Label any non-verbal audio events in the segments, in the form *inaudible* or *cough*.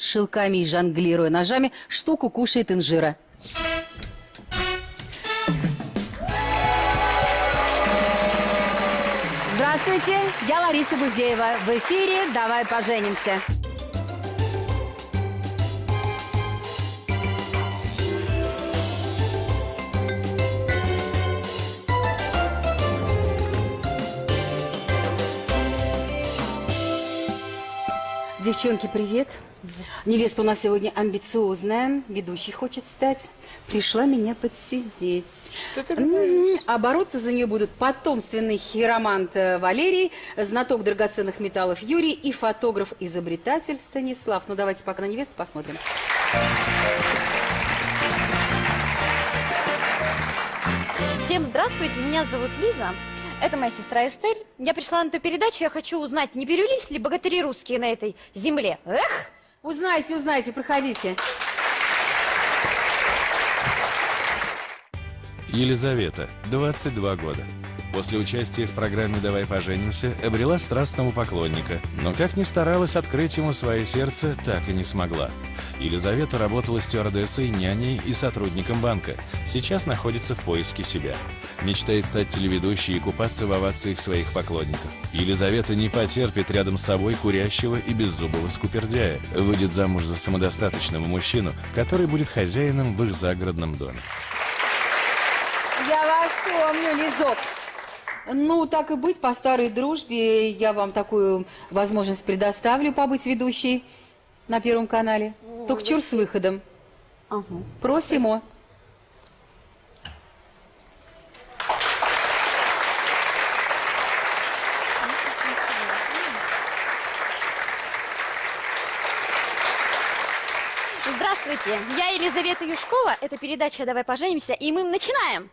с шелками и жонглируя ножами, штуку кушает инжира. Здравствуйте, я Лариса Гузеева. В эфире «Давай поженимся». Девчонки, привет. Невеста у нас сегодня амбициозная, ведущий хочет стать. Пришла меня подсидеть. Что ты М, А бороться за нее будут потомственный хиромант э, Валерий, знаток драгоценных металлов Юрий и фотограф-изобретатель Станислав. Ну давайте пока на невесту посмотрим. Всем здравствуйте, меня зовут Лиза. Это моя сестра Эстель. Я пришла на эту передачу, я хочу узнать, не перевелись ли богатыри русские на этой земле. Эх! Узнайте, узнайте, проходите. Елизавета, 22 года. После участия в программе «Давай поженимся» обрела страстного поклонника, но как ни старалась открыть ему свое сердце, так и не смогла. Елизавета работала стюардессой, няней и сотрудником банка. Сейчас находится в поиске себя. Мечтает стать телеведущей и купаться в овациях своих поклонников. Елизавета не потерпит рядом с собой курящего и беззубого скупердяя. Выйдет замуж за самодостаточного мужчину, который будет хозяином в их загородном доме. Я вас помню, Лизок. Ну, так и быть, по старой дружбе я вам такую возможность предоставлю побыть ведущей на Первом канале. Только чур с выходом. Ага. Просимо. Здравствуйте, я Елизавета Юшкова. Это передача «Давай поженимся», и мы начинаем.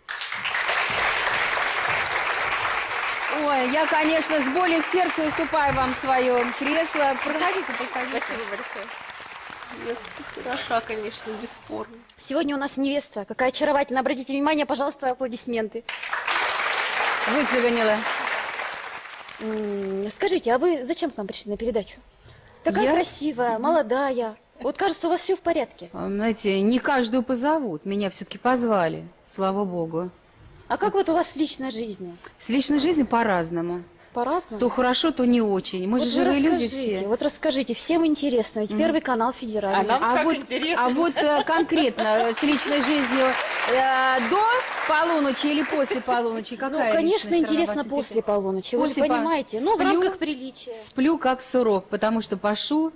Ой, я, конечно, с болью в сердце уступаю вам свое кресло. Проходите, проходите. Спасибо большое. Невеста хороша, конечно, бесспорно. Сегодня у нас невеста. Какая очаровательная. Обратите внимание, пожалуйста, аплодисменты. Выцеганила. М, Скажите, а вы зачем к нам пришли на передачу? Такая Я? красивая, молодая. Вот кажется, у вас все в порядке. Знаете, не каждую позовут. Меня все-таки позвали, слава богу. А как вот у вас с личной жизнью? С личной жизнью по-разному. По-разному? То хорошо, то не очень. Мы Вот же вы живые люди расскажите, все. Вот расскажите, всем интересно, ведь Первый канал федеральный. А нам А как вот, интересно. а вот э, конкретно э, с личной жизнью э, до полуночи или после полуночи? Ну, Какая конечно, личная сторона интересно после полуночи, вы После же по- понимаете. Ну, в сплю. рамках приличия. Сплю как сурок, потому что пашу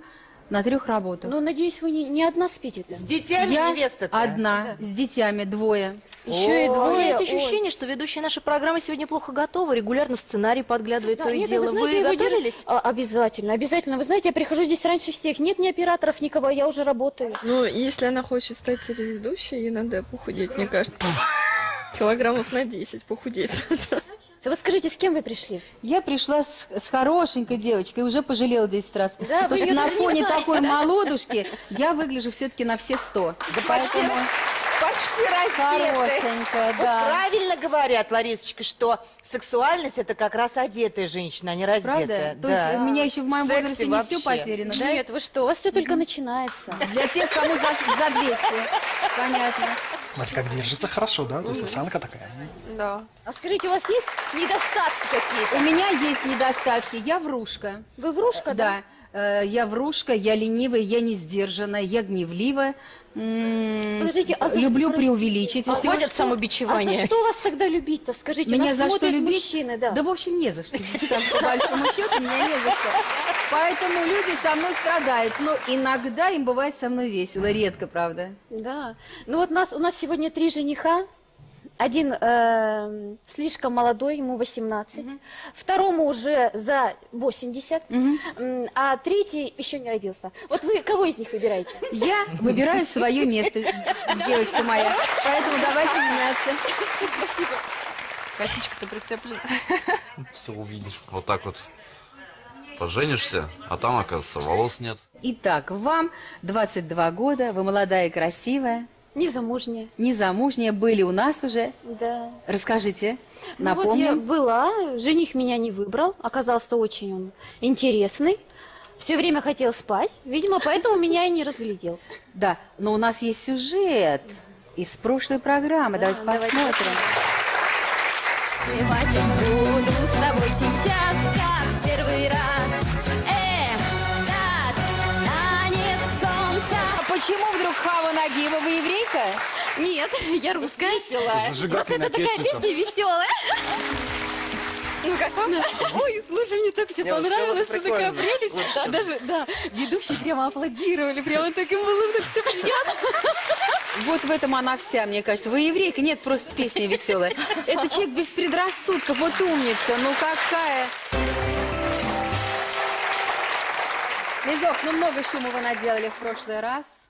на трех работах. Ну, надеюсь, вы не, не одна спите-то. С детьми Я невеста-то? одна, с детьми двое. Еще и двое. Есть ой. ощущение, что ведущая нашей программы сегодня плохо готова, регулярно в сценарий подглядывает Да, то и нет, дело. вы знаете, выдерж- готовились? А, обязательно, обязательно. Вы знаете, я прихожу здесь раньше всех. Нет ни операторов, никого, я уже работаю. Ну, если она хочет стать телеведущей, ей надо похудеть, мне кажется. Килограммов на 10 похудеть. Вы скажите, с кем вы пришли? Я пришла с, с хорошенькой девочкой, уже пожалела 10 раз. Да, Потому что на фоне знаете, такой да? молодушки я выгляжу все-таки на все 100. Да поэтому Почти раздетая. хорошенькая, Вот да. правильно говорят, Ларисочка, что сексуальность это как раз одетая женщина, а не Правда? раздетая. То есть у меня еще в моем Секси возрасте не все вообще. потеряно, да? Нет, вы что, у вас все только начинается. Для тех, кому за, за 200. Понятно. Смотри, как держится хорошо, да? То есть осанка такая. Да. А скажите, у вас есть недостатки какие-то? У меня есть недостатки. Я врушка. Вы врушка, да? Да. Э, Я врушка, я ленивая, я не сдержанная, я гневливая. Подождите, а за- Люблю простите, преувеличить. а что- самобичевания. А за что вас тогда любить-то? Скажите, Меня вас за что любить? мужчины, да. Да, в общем, не за что. По большому счету, меня не за что. Поэтому люди со мной страдают. Но иногда им бывает со мной весело. Редко, правда. Да. Ну вот нас, у нас сегодня три жениха. Один эм, слишком молодой, ему 18. Второму уже за 80. М, А третий еще не родился. Вот вы кого из них выбираете? Я выбираю свое место, девочка моя. Поэтому давайте меняться. Косичка-то прицеплена. Все увидишь. Вот так вот поженишься, а там, оказывается, волос нет. Итак, вам 22 года, вы молодая и красивая, Незамужняя. незамужняя, были у нас уже. Да. Расскажите, Ну вот я напомню. была, жених меня не выбрал, оказался очень он интересный. все время хотел спать, видимо, поэтому меня и не разглядел. Да, но у нас есть сюжет из прошлой программы. Давайте посмотрим. Плевать почему вдруг Хава Нагиева? Вы еврейка? Нет, я русская. Просто Зажигательная это такая песня. веселая. Ну как вам? Ой, слушай, мне так все понравилось, что такая прелесть. Да, даже, да, ведущие прямо аплодировали, прямо так им было так все приятно. Вот в этом она вся, мне кажется. Вы еврейка? Нет, просто песня веселая. Это человек без предрассудков, вот умница. Ну какая? Лизок, ну много шума вы наделали в прошлый раз.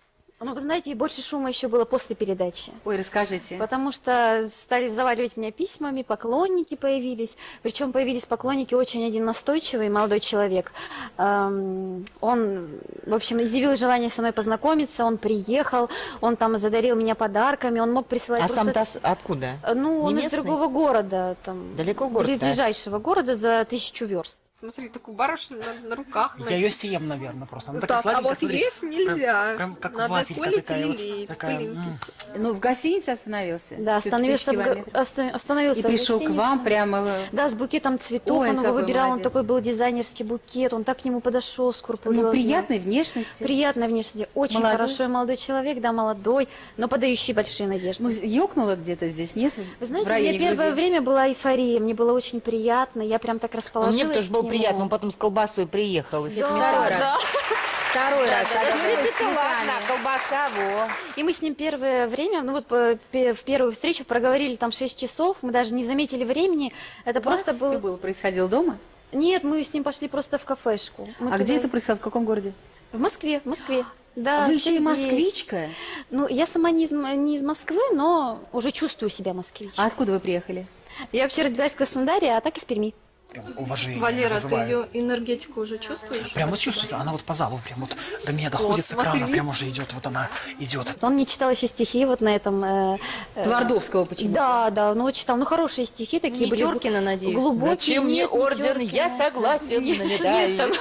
Ну, вы знаете, больше шума еще было после передачи. Ой, расскажите. Потому что стали заваливать меня письмами, поклонники появились. Причем появились поклонники очень один настойчивый молодой человек. Эм, Он, в общем, изъявил желание со мной познакомиться, он приехал, он там задарил меня подарками, он мог присылать А просто- сам-то откуда? Ну, он Не из местный? другого города, там, Далеко город, да? близлежащего города за тысячу верст. Смотри, такую барышню на, на руках Я носить. ее съем, наверное, просто. Она Так, такая а вот смотри. есть нельзя. Прям, прям как Надо вафелька полить такая или вот, лить, такая, пылинки. м. Ну, в гостинице остановился? Да, остановился, в, остановился И в пришел к вам прямо... Да, с букетом цветов Ой, он его выбирал, молодец. он такой был дизайнерский букет, он так к нему подошел скрупулезно. Ну, приятной внешности. Приятной внешности, очень Молодой? хороший молодой человек, да, молодой, но подающий большие надежды. Ну, ёкнуло где-то здесь, нет? Вы знаете, у меня первое время была эйфория, мне было очень приятно, я прям так Ну, расположилась. Мне тоже нему. Приятно, он потом с колбасой приехал. из Это сметаны. второй раз. Второй раз. а какой ты сметаны? ладно, колбаса, во. И мы с ним первое время, ну вот по- пе- в первую встречу проговорили там 6 часов, мы даже не заметили времени, это У вас просто все был... было происходило дома? Нет, мы с ним пошли просто в кафешку. Мы а туда- где это происходило? В каком городе? В Москве, в Москве. Да, А вы всё еще и здесь. москвичка? Ну, я сама не из, М- не из Москвы, но уже чувствую себя москвичкой. А откуда вы приехали? Я вообще родилась в Краснодаре, а так из Перми. Прям уважение Валера, ты вызывает. ее энергетику уже чувствуешь? Прям вот чувствуется, она вот по залу прям вот до меня доходит с экрана, смотри. прям уже идет, вот она идет. Он мне читал еще стихи вот на этом... э, э, Твардовского почему? Да, да, ну вот читал, ну хорошие стихи такие были. Нетеркина, надеюсь? Глубокие. Зачем мне нет, не орден? Я Теркина. согласен на медаль.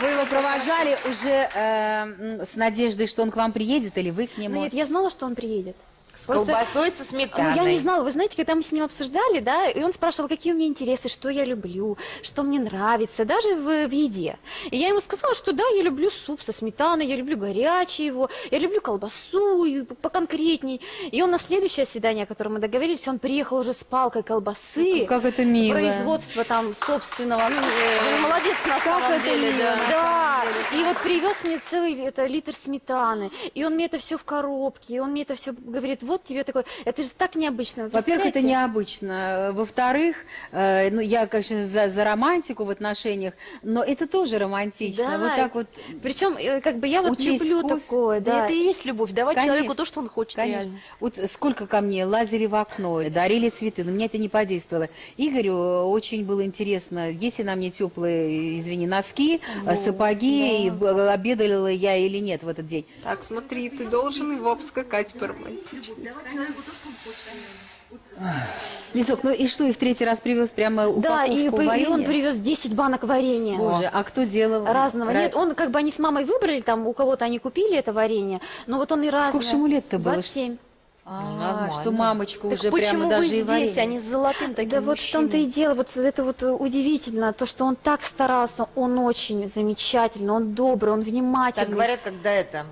Вы его провожали уже э, с надеждой, что он к вам приедет, или вы к Ну, нему? нет, я знала, что он приедет. С Просто- колбасой, со Ну, сметаной. я не знала, вы знаете, когда мы с ним обсуждали, да, и он спрашивал, какие у меня интересы, что я люблю, что мне нравится, даже в, в еде. И я ему сказала, что да, я люблю суп со сметаной, я люблю горячий его, я люблю колбасу, и поконкретней. И он на следующее свидание, о котором мы договорились, он приехал уже с палкой колбасы. Как это мило. Производство там собственного. ну, э, Ну, молодец на самом это деле, мило, да. на да, и вот привез мне целый это, литр сметаны, и он мне это все в коробке, и он мне это все говорит, вот тебе такой, это же так необычно. вы Во-первых, это необычно. Во-вторых, э, ну, я, конечно, за, за романтику в отношениях, но это тоже романтично. Да. Вот так вот. Причем, э, как бы я вот Учесть люблю вкус. такое, Да да. это и есть любовь. Давать Конечно. человеку то, что он хочет Конечно. реально. Вот сколько ко мне лазили в окно, дарили цветы, но меня это не подействовало. Игорю э, очень было интересно, есть ли на мне теплые, извини, носки, э, сапоги, и б- обедала я или нет в этот день. Так, смотри, ты должен его обскакать романтичности. Лизок, ну и что, и в третий раз привез прямо упаковку Да, и, по- и варенья? он привез 10 банок варенья. Боже, а кто делал? Разного. Ра- Нет, он как бы они с мамой выбрали, там у кого-то они купили это варенье, но вот он и разное. Сколько ему лет-то было? 27. А, нормально. что мамочка Так уже почему прямо вы даже и здесь, варенье. а не с золотым таким Да вот в том-то и дело, вот это вот э, удивительно, то, что он так старался, он очень замечательный, он добрый, он внимательный. Так говорят, когда это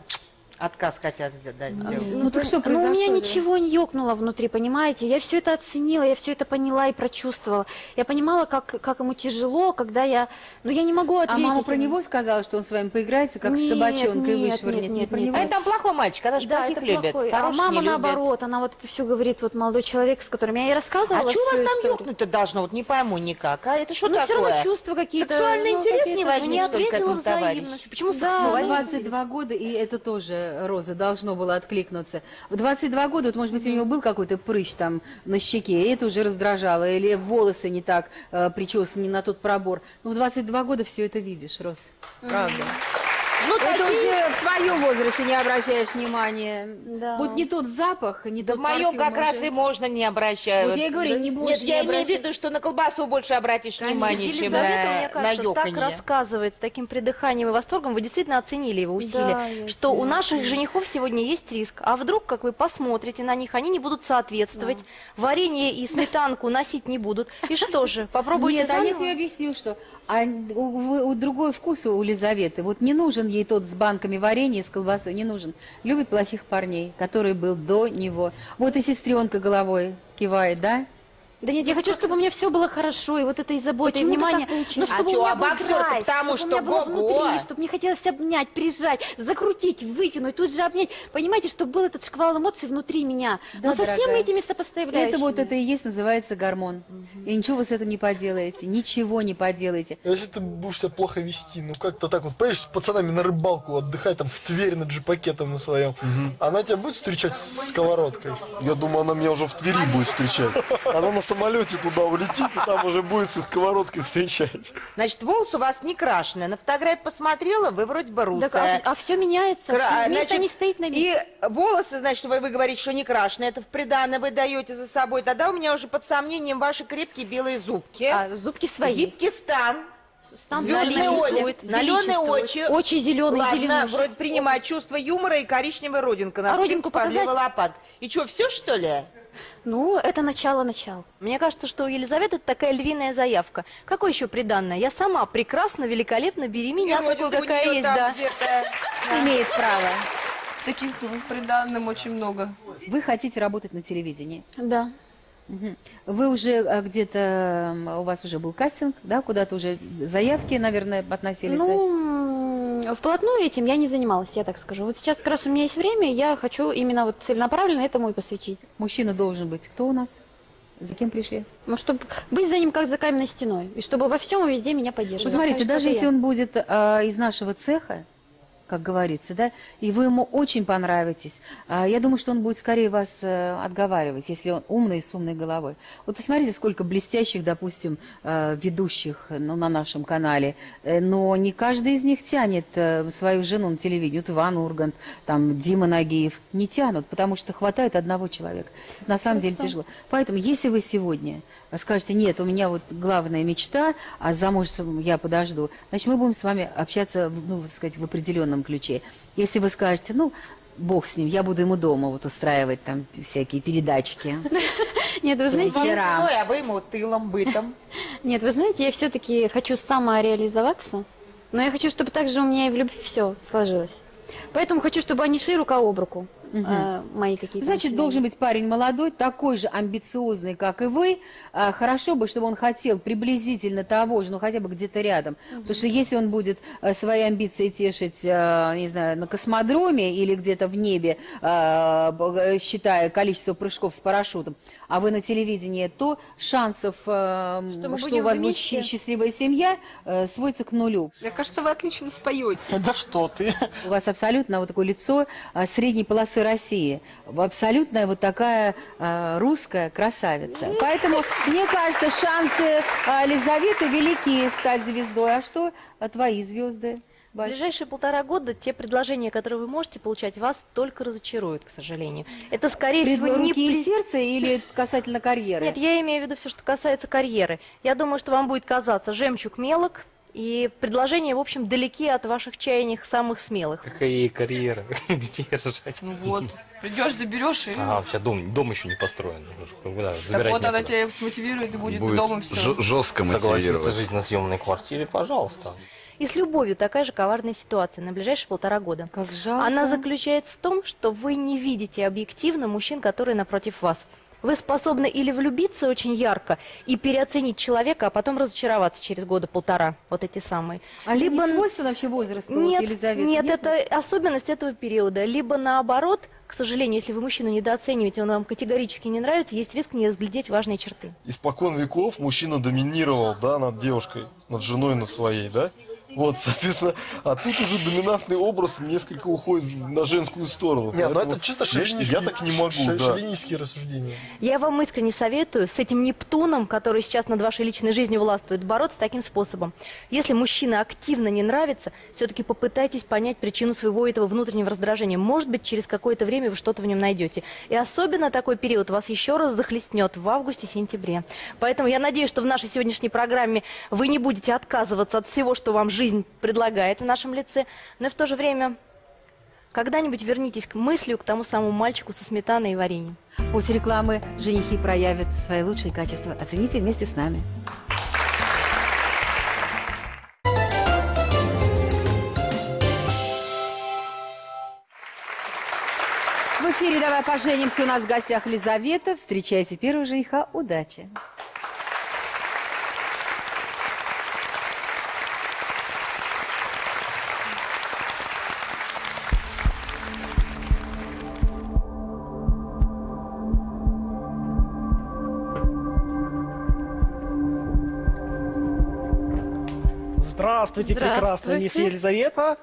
отказ хотят дать сделать. Ну так что Ну, у произошло? меня да? ничего не ёкнуло внутри, понимаете? Я все это оценила, я все это поняла и прочувствовала. Я понимала, как, как ему тяжело, когда я... Ну, я не могу А ответить. мама про него сказала, что он с вами поиграется, как Нет, с собачонкой нет, вышвырнет? нет, Не нет, нет. А это там плохой мальчик, она же Да, плохих любит. плохой. А мама наоборот, она вот все говорит, вот молодой человек, с которым я ей рассказывала. А что у вас там ёкнуть-то должно? Вот не пойму никак. А это что Ну, все такое? равно чувства какие-то. Сексуальный ну, интерес какие-то- не ну, возник, не ответила взаимностью. Почему Да, сексуальный? 22 года, и это тоже, Роза, должно было откликнуться. В 22 года, вот, может быть, у него был какой-то прыщ там на щеке, и это уже раздражало, или волосы не так э, причесаны, не на тот пробор. Ну, в 22 года все это видишь, Роз. Правда. Ну, Это такие- уже в твоем возрасте не обращаешь внимания. Да. Вот не тот запах, не Да тот в моем как раз уже. и можно не обращать. Вот я и говорю, не будешь Нет, я не имею в обращать. виду, что на колбасу больше обратишь Конечно. внимание, чем Елизавета, на, мне на кажется, так ёканье. рассказывает с таким придыханием и восторгом. Вы действительно оценили его усилия. Да, что у наших женихов сегодня есть риск. А вдруг, как вы посмотрите на них, они не будут соответствовать, варенье и сметанку носить не будут. И что же, попробуйте Нет, а я тебе объясню, что а у, у другой вкус у Лизаветы. Вот не нужен ей тот с банками варенья, с колбасой, не нужен. Любит плохих парней, который был до него. Вот и сестренка головой кивает, да? Да нет, я хочу, чтобы у меня все было хорошо, и вот это и забота, Почему и внимание. Ну, чтобы А у меня а был драйв, потому чтобы у меня что было внутри, чтобы мне хотелось обнять, прижать, закрутить, выкинуть, тут же обнять. Понимаете, чтобы был этот шквал эмоций внутри меня. Да, Но со всеми этими сопоставляющими. Это вот это и есть называется гормон. И ничего вы с этим не поделаете, ничего не поделаете. А Если ты будешь себя плохо вести, ну как-то так вот, поедешь с пацанами на рыбалку отдыхать там в Тверь на джипакетом на своем, она тебя будет встречать с сковородкой? Я думаю, она меня уже в Твери будет встречать. *laughs* Она на самолете туда улетит, и там уже будет с сковородкой встречать. Значит, волос у вас не крашеный. На фотографию посмотрела, вы вроде бы русая. Так, а, все меняется, Кра- всё, значит, это не стоит на И месте. волосы, значит, вы, вы говорите, что не крашеные, это в приданное вы даете за собой. Тогда у меня уже под сомнением ваши крепкие белые зубки. А, зубки свои. Гибкий стан. Там наличествует, зеленые очи. Очи зеленые, Ладно, зеленые. вроде принимаю чувство юмора и коричневая родинка на А спинке родинку под показать? левый лопат. И что, все что ли? Ну, это начало-начало. Мне кажется, что у Елизаветы это такая львиная заявка. Какое еще приданное? Я сама прекрасно, великолепно, бери меня такой, какая есть, там да. *laughs* Имеет право. Таких приданным очень много. Вы хотите работать на телевидении. Да. Вы уже а, где-то, у вас уже был кастинг, да, куда-то уже заявки, наверное, относились? Ну, вплотную этим я не занималась, я так скажу. Вот сейчас как раз у меня есть время, я хочу именно вот целенаправленно этому и посвятить. Мужчина должен быть кто у нас? За кем пришли? Ну, чтобы быть за ним как за каменной стеной, и чтобы во всем и везде меня поддерживать. Посмотрите, Так что даже если я. он будет а, из нашего цеха, как говорится, да, и вы ему очень понравитесь, а, я думаю, что он будет скорее вас э, отговаривать, если он умный с умной головой. Вот посмотрите, сколько блестящих, допустим, э, ведущих ну, на нашем канале, Э, но не каждый из них тянет свою жену на телевидении. Вот Иван Ургант, там Дима Нагиев, не тянут, потому что хватает одного человека. На самом деле тяжело. Поэтому, если вы сегодня скажете, нет, у меня вот главная мечта, а замужеством я подожду, значит, мы будем с вами общаться, ну, сказать, в определенном ключе. Если вы скажете, ну, бог с ним, я буду ему дома вот устраивать там всякие передачки. *laughs* Нет, вы знаете, Вам Вечера. спиной, а вы ему тылом, бытом. *laughs* нет, вы знаете, я все-таки хочу самореализоваться, но я хочу, чтобы также у меня и в любви все сложилось. Поэтому хочу, чтобы они шли рука об руку, э, мои какие-то. Значит, должен быть парень молодой, такой же амбициозный, как и вы. А, Хорошо бы, чтобы он хотел приблизительно того же, ну хотя бы где-то рядом. Потому что если он будет э, свои амбиции тешить, э, не знаю, на космодроме или где-то в небе, б- э, считая количество прыжков с парашютом, а вы на телевидении, то шансов, э, Что мы что будем у вас будет вместе. щи- счастливая семья, э, сводится к нулю. Мне кажется, вы отлично споете. Да что ты? У вас абсолютно вот такое лицо а, средней полосы России. Вы Абсолютно вот такая а, русская красавица. Поэтому, мне кажется, шансы Лизаветы велики стать звездой. А что а, твои звезды? В Вась? ближайшие полтора года те предложения, которые вы можете получать, вас только разочаруют, к сожалению. Это, скорее Пред- всего, не... руки и сердце или касательно карьеры? Нет, я имею в виду все, что касается карьеры. Я думаю, что вам будет казаться жемчуг мелок, и предложения, в общем, далеки от ваших чаяний самых смелых. Какая ей карьера? *laughs* Детей рожать. Ну вот, придешь, заберешь и... Ага, вообще дом, дом еще не построен. Как бы, да, Так забирать вот, она некуда. тебя мотивирует и будет, Будет дома все. ж- жестко Согласиться мотивировать. жить на съемной квартире, пожалуйста. И с любовью такая же коварная ситуация на ближайшие полтора года. Как жалко. Она заключается в том, что вы не видите объективно мужчин, которые напротив вас. Вы способны или влюбиться очень ярко и переоценить человека, а потом разочароваться через года полтора, вот эти самые. А либо не свойственно вообще возрасту Нет, Елизаветы? нет, это особенность этого периода. Либо наоборот, к сожалению, если вы мужчину недооцениваете, он вам категорически не нравится, есть риск не разглядеть важные черты. Испокон веков мужчина доминировал, да, над девушкой, над женой, над своей, да? Вот, соответственно, а тут уже доминантный образ несколько уходит на женскую сторону. Не, ну Поэтому это чисто шовинистские, Я так не могу, ш- да. шовинистские рассуждения. Я вам искренне советую с этим Нептуном, который сейчас над вашей личной жизнью властвует, бороться таким способом. Если мужчина активно не нравится, все-таки попытайтесь понять причину своего этого внутреннего раздражения. Может быть, через какое-то время вы что-то в нем найдете. И особенно такой период вас еще раз захлестнет в августе-сентябре. Поэтому я надеюсь, что в нашей сегодняшней программе вы не будете отказываться от всего, что вам жизнь предлагает в нашем лице, но и в то же время когда-нибудь вернитесь к мыслью к тому самому мальчику со сметаной и вареньем. После рекламы женихи проявят свои лучшие качества. Оцените вместе с нами. В эфире «Давай поженимся». У нас в гостях Лизавета. Встречайте первого жениха. Удачи. Здравствуйте, прекрасная Здравствуйте. мисс Елизавета.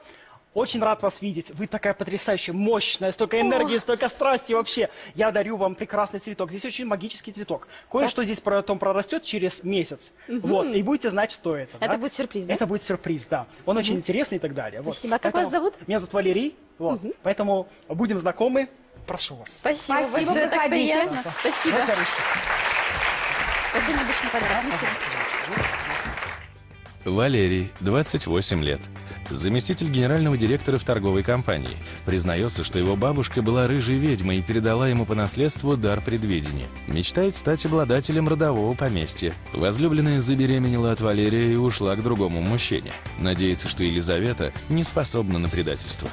Очень рад вас видеть. Вы такая потрясающая, мощная, столько энергии, столько страсти вообще. Я дарю вам прекрасный цветок. Здесь очень магический цветок. Кое-что здесь потом прорастет через месяц. Мгм. Вот, и будете знать, что это. Это да? будет сюрприз, да? Это будет сюрприз, да. Он очень интересный и так далее. Вот. Спасибо. А как вас зовут? Меня зовут Валерий. Вот. Поэтому будем знакомы. Прошу вас. Спасибо, Спасибо, большое, так приятно. Спасибо. Ручку. Это необычный подарок. Ну, всё. Валерий, 28 лет. Заместитель генерального директора в торговой компании. Признается, что его бабушка была рыжей ведьмой и передала ему по наследству дар предвидения. Мечтает стать обладателем родового поместья. Возлюбленная забеременела от Валерия и ушла к другому мужчине. Надеется, что Елизавета не способна на предательство.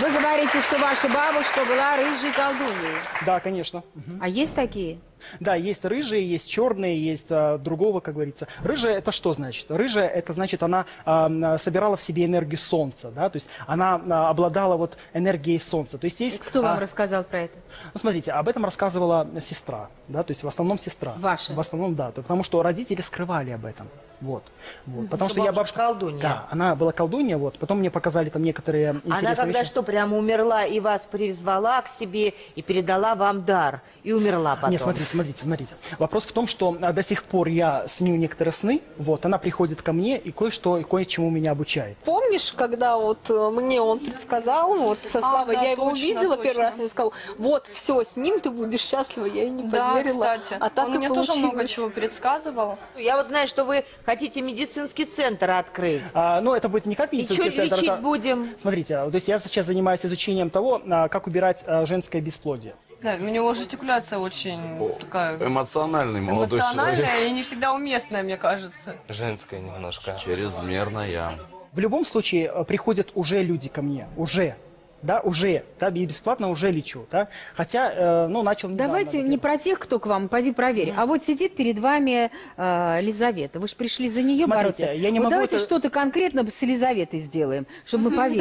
Вы говорите, что ваша бабушка была рыжей колдуньей. Да, конечно. А есть такие? Да, есть рыжие, есть черные, есть а, другого, как говорится. Рыжая это что значит? Рыжая это значит, она а, м, собирала в себе энергию солнца, да, то есть она а, обладала вот энергией солнца. То есть есть. Кто вам а, рассказал про это? ну, смотрите, об этом рассказывала сестра, да, то есть в основном сестра. Ваша? В основном, да, то- потому что родители скрывали об этом. Вот, вот. Потому что что я бабушка колдунья. Да, она была колдунья, вот. Потом мне показали там некоторые интересные Она когда вещи. что, прямо умерла и вас призвала к себе и передала вам дар. И умерла потом. Нет, смотрите, смотрите, смотрите. Вопрос в том, что а, до сих пор я сню некоторые сны, вот, она приходит ко мне и кое-что, и кое-чему меня обучает. Помнишь, когда вот э, мне он предсказал, вот со Славой, да, я его точно, увидела точно. первый раз, он сказал, вот, все, с ним ты будешь счастлива, я и не Да, поверила. кстати. А так Он и мне тоже много получилось. чего предсказывал. Я вот знаю, что вы хотите медицинский центр открыть. А, ну, это будет не как И медицинский что центр. лечить это- будем? Смотрите, а, то есть я сейчас занимаюсь изучением того, а, как убирать а, женское бесплодие. Да, у него жестикуляция очень такая Эмоциональный молодой эмоциональная человек. и не всегда уместная, мне кажется. Женская немножко. Чрезмерная. В любом случае приходят уже люди ко мне, уже. Да, уже, да, и бесплатно уже лечу, да. Хотя, э, ну, начал недавно, Давайте например. не про тех, кто к вам, пойди проверь. А вот сидит перед вами э, Лизавета. Вы же пришли за нее Смотрите, бороться. я не Вот могу давайте это- что-то конкретно с Елизаветой сделаем, чтобы мы поверили.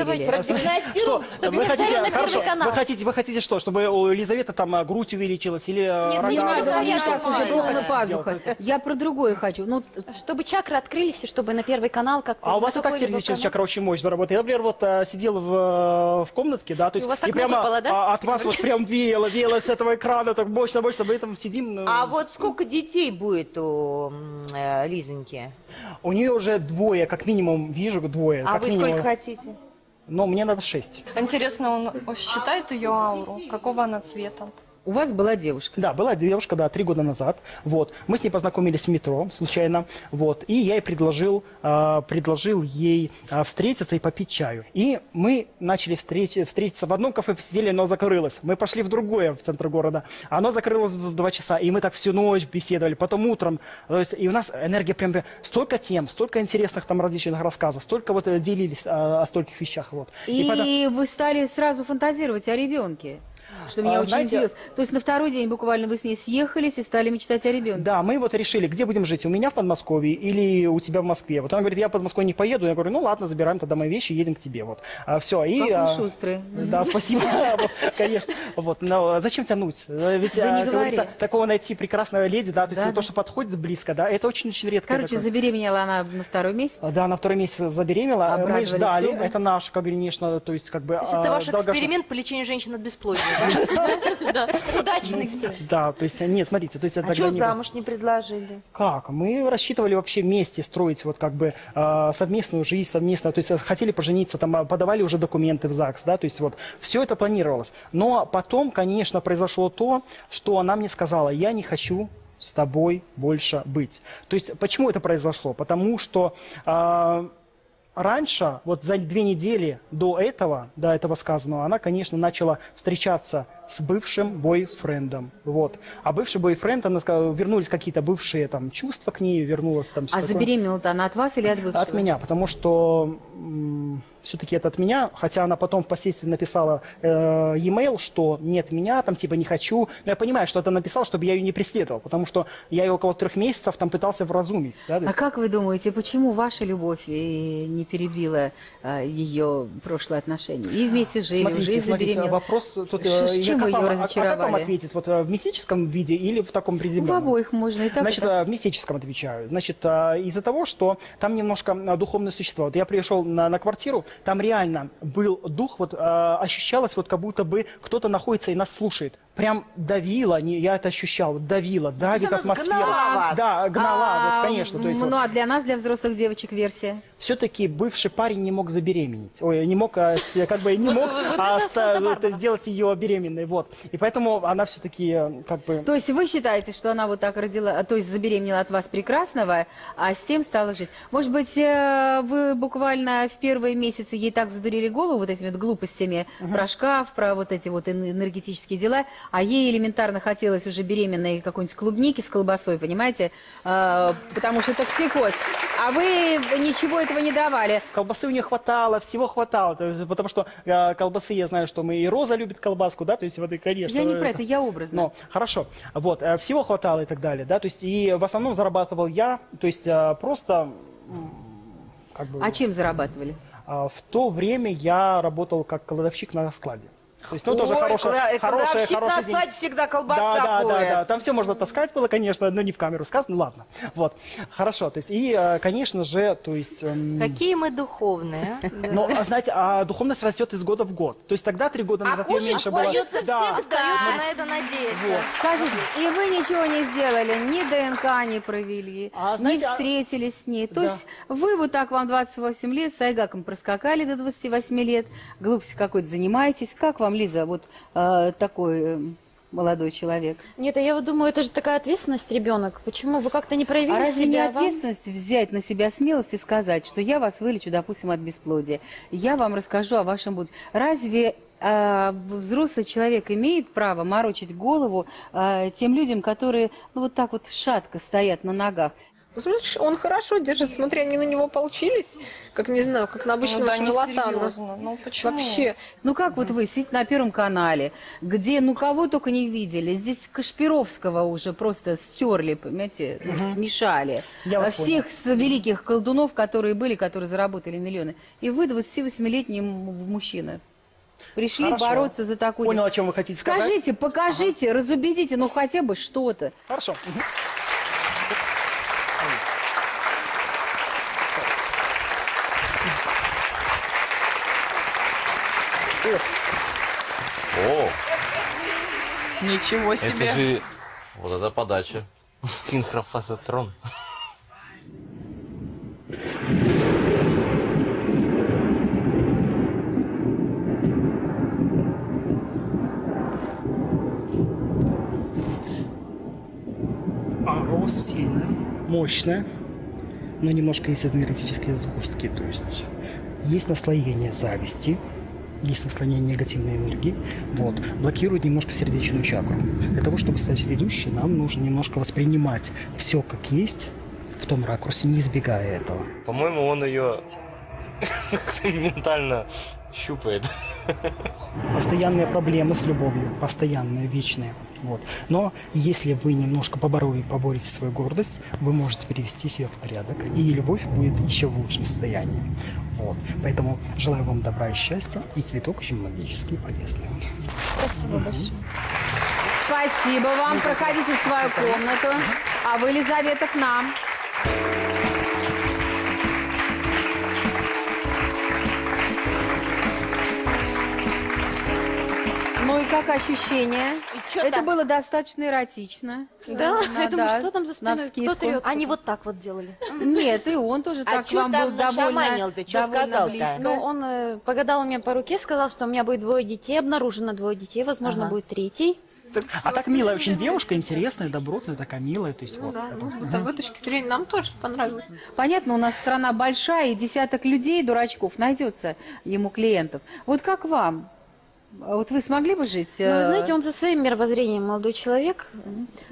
Что? Вы хотите, хорошо, вы хотите, вы хотите что? Чтобы у Елизаветы там а, грудь увеличилась или а, Нет, рога? не полная хотите пазуха. Я про другое хочу. Ну, Чтобы чакры открылись, и чтобы на первый канал как А у вас и так сердечная чакра очень мощно работает. Я, например, вот а, сидел в, в комнатке, да, то И есть у вас и окно прямо выпало, да? а, от вас вот прям веяло, веяло с этого экрана, так мощно, мощно, мы там сидим. ну, А вот сколько детей будет у э, Лизоньки? У нее уже двое, как минимум, вижу, двое. А как вы минимум. сколько хотите? Но мне надо шесть. Интересно, он считает ее ауру? Какого она цвета? У вас была девушка. Да, была девушка, да, три года назад. Вот. Мы с ней познакомились в метро случайно. Вот. И я ей предложил, а, предложил ей а, встретиться и попить чаю. И мы начали встреч- встретиться в одном кафе, посидели, оно закрылось. Мы пошли в другое, в центр города. Оно закрылось в два часа. И мы так всю ночь беседовали. Потом утром. То есть, и у нас энергия прям... прям- Столько тем, столько интересных там различных рассказов. Столько вот э, делились а, о стольких вещах. Вот. И, потом- вы стали сразу фантазировать о ребенке. Что меня А, очень знаете- удивилось. То есть на второй день буквально вы с ней съехались и стали мечтать о ребенке. Да, мы вот решили, где будем жить, у меня в Подмосковье или у тебя в Москве. Вот она говорит, я в Подмосковье не поеду. Я говорю, ну ладно, забираем тогда мои вещи, едем к тебе. Вот. А, все, и... Как вы а, шустрые. Да, спасибо, *laughs* конечно. Вот, но зачем тянуть? Ведь, Да а, не как говорится, говори. такого найти прекрасного леди, да, то есть то, да. что подходит близко, да, это очень-очень редко. Короче, такое. забеременела она на второй месяц. Да, на второй месяц забеременела. Мы ждали. Это наш, как конечно, то есть как бы... То есть это а, ваш эксперимент по лечению женщин от бесплодия, *laughs* да? Да, удачный эксперимент. Да, то есть, нет, смотрите, то есть это А что замуж не предложили? Как? Мы рассчитывали вообще вместе строить вот как бы э, совместную жизнь, совместно, то есть э, хотели пожениться, там э, подавали уже документы в ЗАГС, да, то есть вот все это планировалось. Но потом, конечно, произошло то, что она мне сказала, я не хочу с тобой больше быть. То есть почему это произошло? Потому что э, раньше, вот за две недели до этого, до этого сказанного, она, конечно, начала встречаться с бывшим бойфрендом. Вот. А бывший бойфренд, она сказала, вернулись какие-то бывшие там чувства к ней, вернулась там... А забеременела-то она от вас или от бывшего? От меня, потому что все-таки это от меня, хотя она потом впоследствии написала э, e-mail, что нет меня, там типа не хочу. Но я понимаю, что это написал, чтобы я ее не преследовал, потому что я ее около трех месяцев там пытался вразумить. Да, А есть- как вы думаете, почему ваша любовь э, не перебила а, ее прошлые отношения? И вместе жили, уже и Смотрите, смотрите, вопрос тут... Ш- э, С я- чем как вы ее вам- а- А как вам разочаровали? ответить? Вот э, в мистическом виде или в таком В приземленном? обоих можно и так, и Значит, так. э, в мистическом отвечаю. Значит, э, из-за того, что там немножко духовное существо. Вот я пришел на, на квартиру, там реально был дух, вот ощущалось, вот как будто бы кто-то находится и нас слушает. Прям давило, не, я это ощущал, вот давило, давит она атмосфера. сгнала вас. Да, гнала, А, вот, конечно. То есть, ну, вот. а для нас, для взрослых девочек, версия? все-таки бывший парень не мог забеременеть. Ой, не мог, а, как бы не мог а, это сделать ее беременной. Вот. И поэтому она все-таки как бы... То есть вы считаете, что она вот так родила, то есть забеременела от вас прекрасного, а с тем стала жить? Может быть, э, вы буквально в первые месяцы ей так задурили голову вот этими вот глупостями про шкаф, про вот эти вот эн- энергетические дела, а ей элементарно хотелось уже беременной какой-нибудь клубники с колбасой, понимаете? Э, потому что токсикоз. А вы ничего этого не давали. Колбасы у нее хватало, всего хватало. То есть, потому что э, колбасы, я знаю, что мы и Роза любит колбаску, да, то есть вот и, конечно. Я не про это, я образно. Но, хорошо, вот, э, всего хватало и так далее, да, то есть и в основном зарабатывал я, то есть э, просто, как бы, А чем зарабатывали? а, в то время я работал как кладовщик на складе. То есть, ну, тоже Ой, хорошая, кла- хорошая, хорошая на день- всегда колбаса да, да, да, да, там все можно таскать было, конечно, но не в камеру сказано, ну, ладно, вот, хорошо, то есть, и, э, конечно же, то есть... эм, Какие мы духовные, а? *laughs* но, а, знаете, а духовность растет из года в год. То есть тогда три года назад ее кушать меньше было. остается Да. Остается на это надеяться. Скажите, и вы ничего не сделали, ни ДНК не провели, А, знаете, не а- встретились с ней. То Да. есть вы вот так, вам 28 лет, с Айгаком проскакали до 28 лет, глупостью какой-то занимаетесь. Как вам, Лиза, вот э, такой э, молодой человек? Нет, а я вот думаю, это же такая ответственность ребенок. Почему вы как-то не проявили А разве не себя? Вам- ответственность взять на себя смелость и сказать, что я вас вылечу, допустим, от бесплодия, я вам расскажу о вашем будущем? Разве а, взрослый человек имеет право морочить голову а, тем людям, которые ну, вот так вот шатко стоят на ногах? Ну, смотришь, он хорошо держит, смотри, они на него получились, как, не знаю, как на обычного да, шарлатана. Ну, почему? Вообще. Ну как вот вы сидите на Первом канале, где ну кого только не видели, здесь Кашпировского уже просто стерли, понимаете, ну, смешали. Я вас А Всех с великих колдунов, которые были, которые заработали миллионы. И вы 28-летний м- мужчина. Пришли Хорошо. бороться за такую... Понял, о чем вы хотите сказать. Скажите, покажите, разубедите, ну хотя бы что-то. Хорошо. О, Ничего себе. это же... Вот это подача. Синхрофазотрон. А рост сильная, мощная, но немножко есть энергетические сгустки. То есть есть наслоение зависти, есть наслоение негативной энергии. Вот. Блокирует немножко сердечную чакру. Для того, чтобы стать ведущей, нам нужно немножко воспринимать все как есть, в том ракурсе, не избегая этого. По-моему, он ее *laughs* ментально щупает. Постоянные проблемы с любовью, постоянные, вечные. Вот. Но если вы немножко поборой, поборете свою гордость, вы можете привести себя в порядок, и любовь будет еще в лучшем состоянии. Вот. Поэтому желаю вам добра и счастья, и цветок очень магический и полезный. Спасибо большое. Спасибо вам. Проходите в свою комнату. А вы, Елизавета, к нам. Ну и как ощущение? Это было достаточно эротично. Да, Ну, я думаю, да, что там за спиной? Кто трется? Они вот так вот делали. Нет, и он тоже А так к вам был довольно, близко. Ну, он э, погадал у меня по руке, сказал, что у меня будет двое детей, обнаружено двое детей, возможно, Ага. будет третий. А так милая очень девушка, интересная, добротная, такая милая. То есть, Ну вот, да, это- ну, с бытовой точки зрения нам тоже понравилось. Понятно, у нас страна большая, и десяток людей, дурачков, найдется ему клиентов. Вот как вам? Вот вы смогли бы жить? Ну, вы э, знаете, он со своим мировоззрением молодой человек.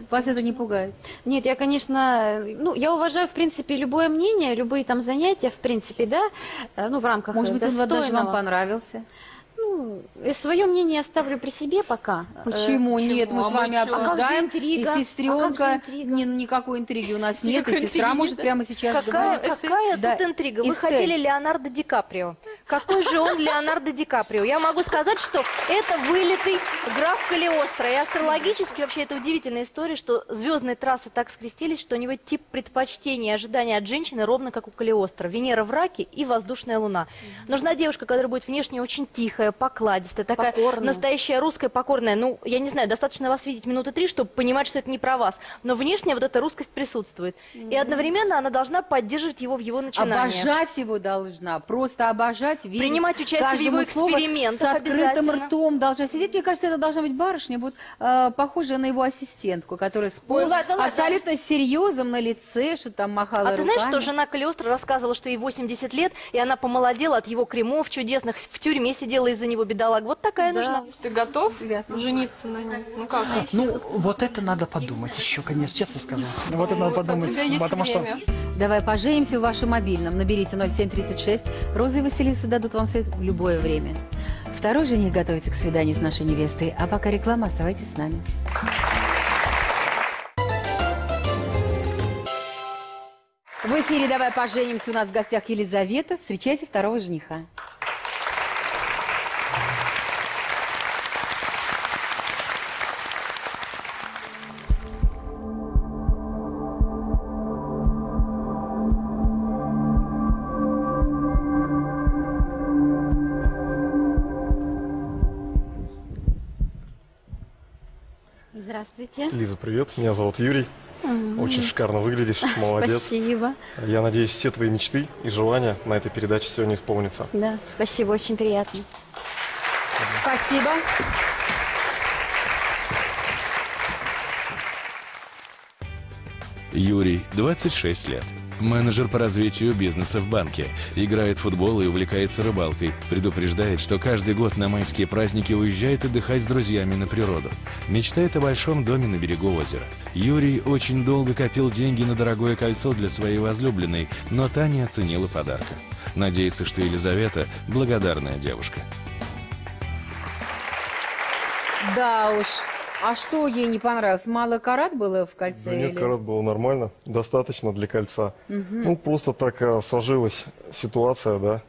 Вас это не пугает? Нет, я, конечно, ну, я уважаю, в принципе, любое мнение, любые там занятия, в принципе, да, э, ну, в рамках Может быть, он даже вам понравился? Ну, свое мнение оставлю при себе пока. Почему? Э, Нет, мы А с вами чё? А как же обсуждаем. интрига? И сестренка, А как же интрига? ни- никакой интриги у нас нет, и сестра может прямо сейчас Какая, говорить. какая Да. тут интрига? Вы хотели Леонардо Ди Каприо. Какой же он Леонардо Ди Каприо? Я могу сказать, что это вылитый граф Калиостро. И астрологически вообще это удивительная история, что звездные трассы так скрестились, что у него тип предпочтений и ожиданий от женщины ровно как у Калиостро. Венера в раке и воздушная луна. Нужна девушка, которая будет внешне очень тихая, покладистая, такая Покорная. настоящая русская покорная. Ну, я не знаю, достаточно вас видеть минуты три, чтобы понимать, что это не про вас. Но внешне вот эта русскость присутствует. И одновременно она должна поддерживать его в его начинаниях. Обожать его должна, просто обожать, верить Принимать участие в его экспериментах С открытым ртом должна сидеть. Мне кажется, это должна быть барышня, вот, э, похожая на его ассистентку, которая с пол- ладно, ладно. абсолютно серьезом на лице, что там махала А ты знаешь, что руками. жена Калиостро рассказывала, что ей 80 лет, и она помолодела от его кремов чудесных, в тюрьме сидела из-за него бедолаг. Вот такая Да. нужна. Ты готов жениться на нем? Ну как? Ну, вот это надо подумать еще, конечно, честно скажу. Вот это надо Вот, у подумать. тебя есть потому что время. Давай поженимся в вашем мобильном. Наберите 0736. Роза и Василиса дадут вам совет в любое время. Второй жених готовится к свиданию с нашей невестой. А пока реклама, оставайтесь с нами. В эфире «Давай поженимся» у нас в гостях Елизавета. Встречайте второго жениха. Здравствуйте. Лиза, привет. Меня зовут Юрий. Очень шикарно выглядишь. *laughs* Молодец. Спасибо. Я надеюсь, все твои мечты и желания на этой передаче сегодня исполнятся. Да, спасибо, очень приятно. Спасибо. Юрий, 26 лет. Менеджер по развитию бизнеса в банке. Играет в футбол и увлекается рыбалкой. Предупреждает, что каждый год на майские праздники уезжает отдыхать с друзьями на природу. Мечтает о большом доме на берегу озера. Юрий очень долго копил деньги на дорогое кольцо для своей возлюбленной, но та не оценила подарка. Надеется, что Елизавета – благодарная девушка. Да уж. А что ей не понравилось? Мало карат было в кольце? Да нет, или- карат было нормально, достаточно для кольца. Мгм. Ну, просто так а, сложилась ситуация, да.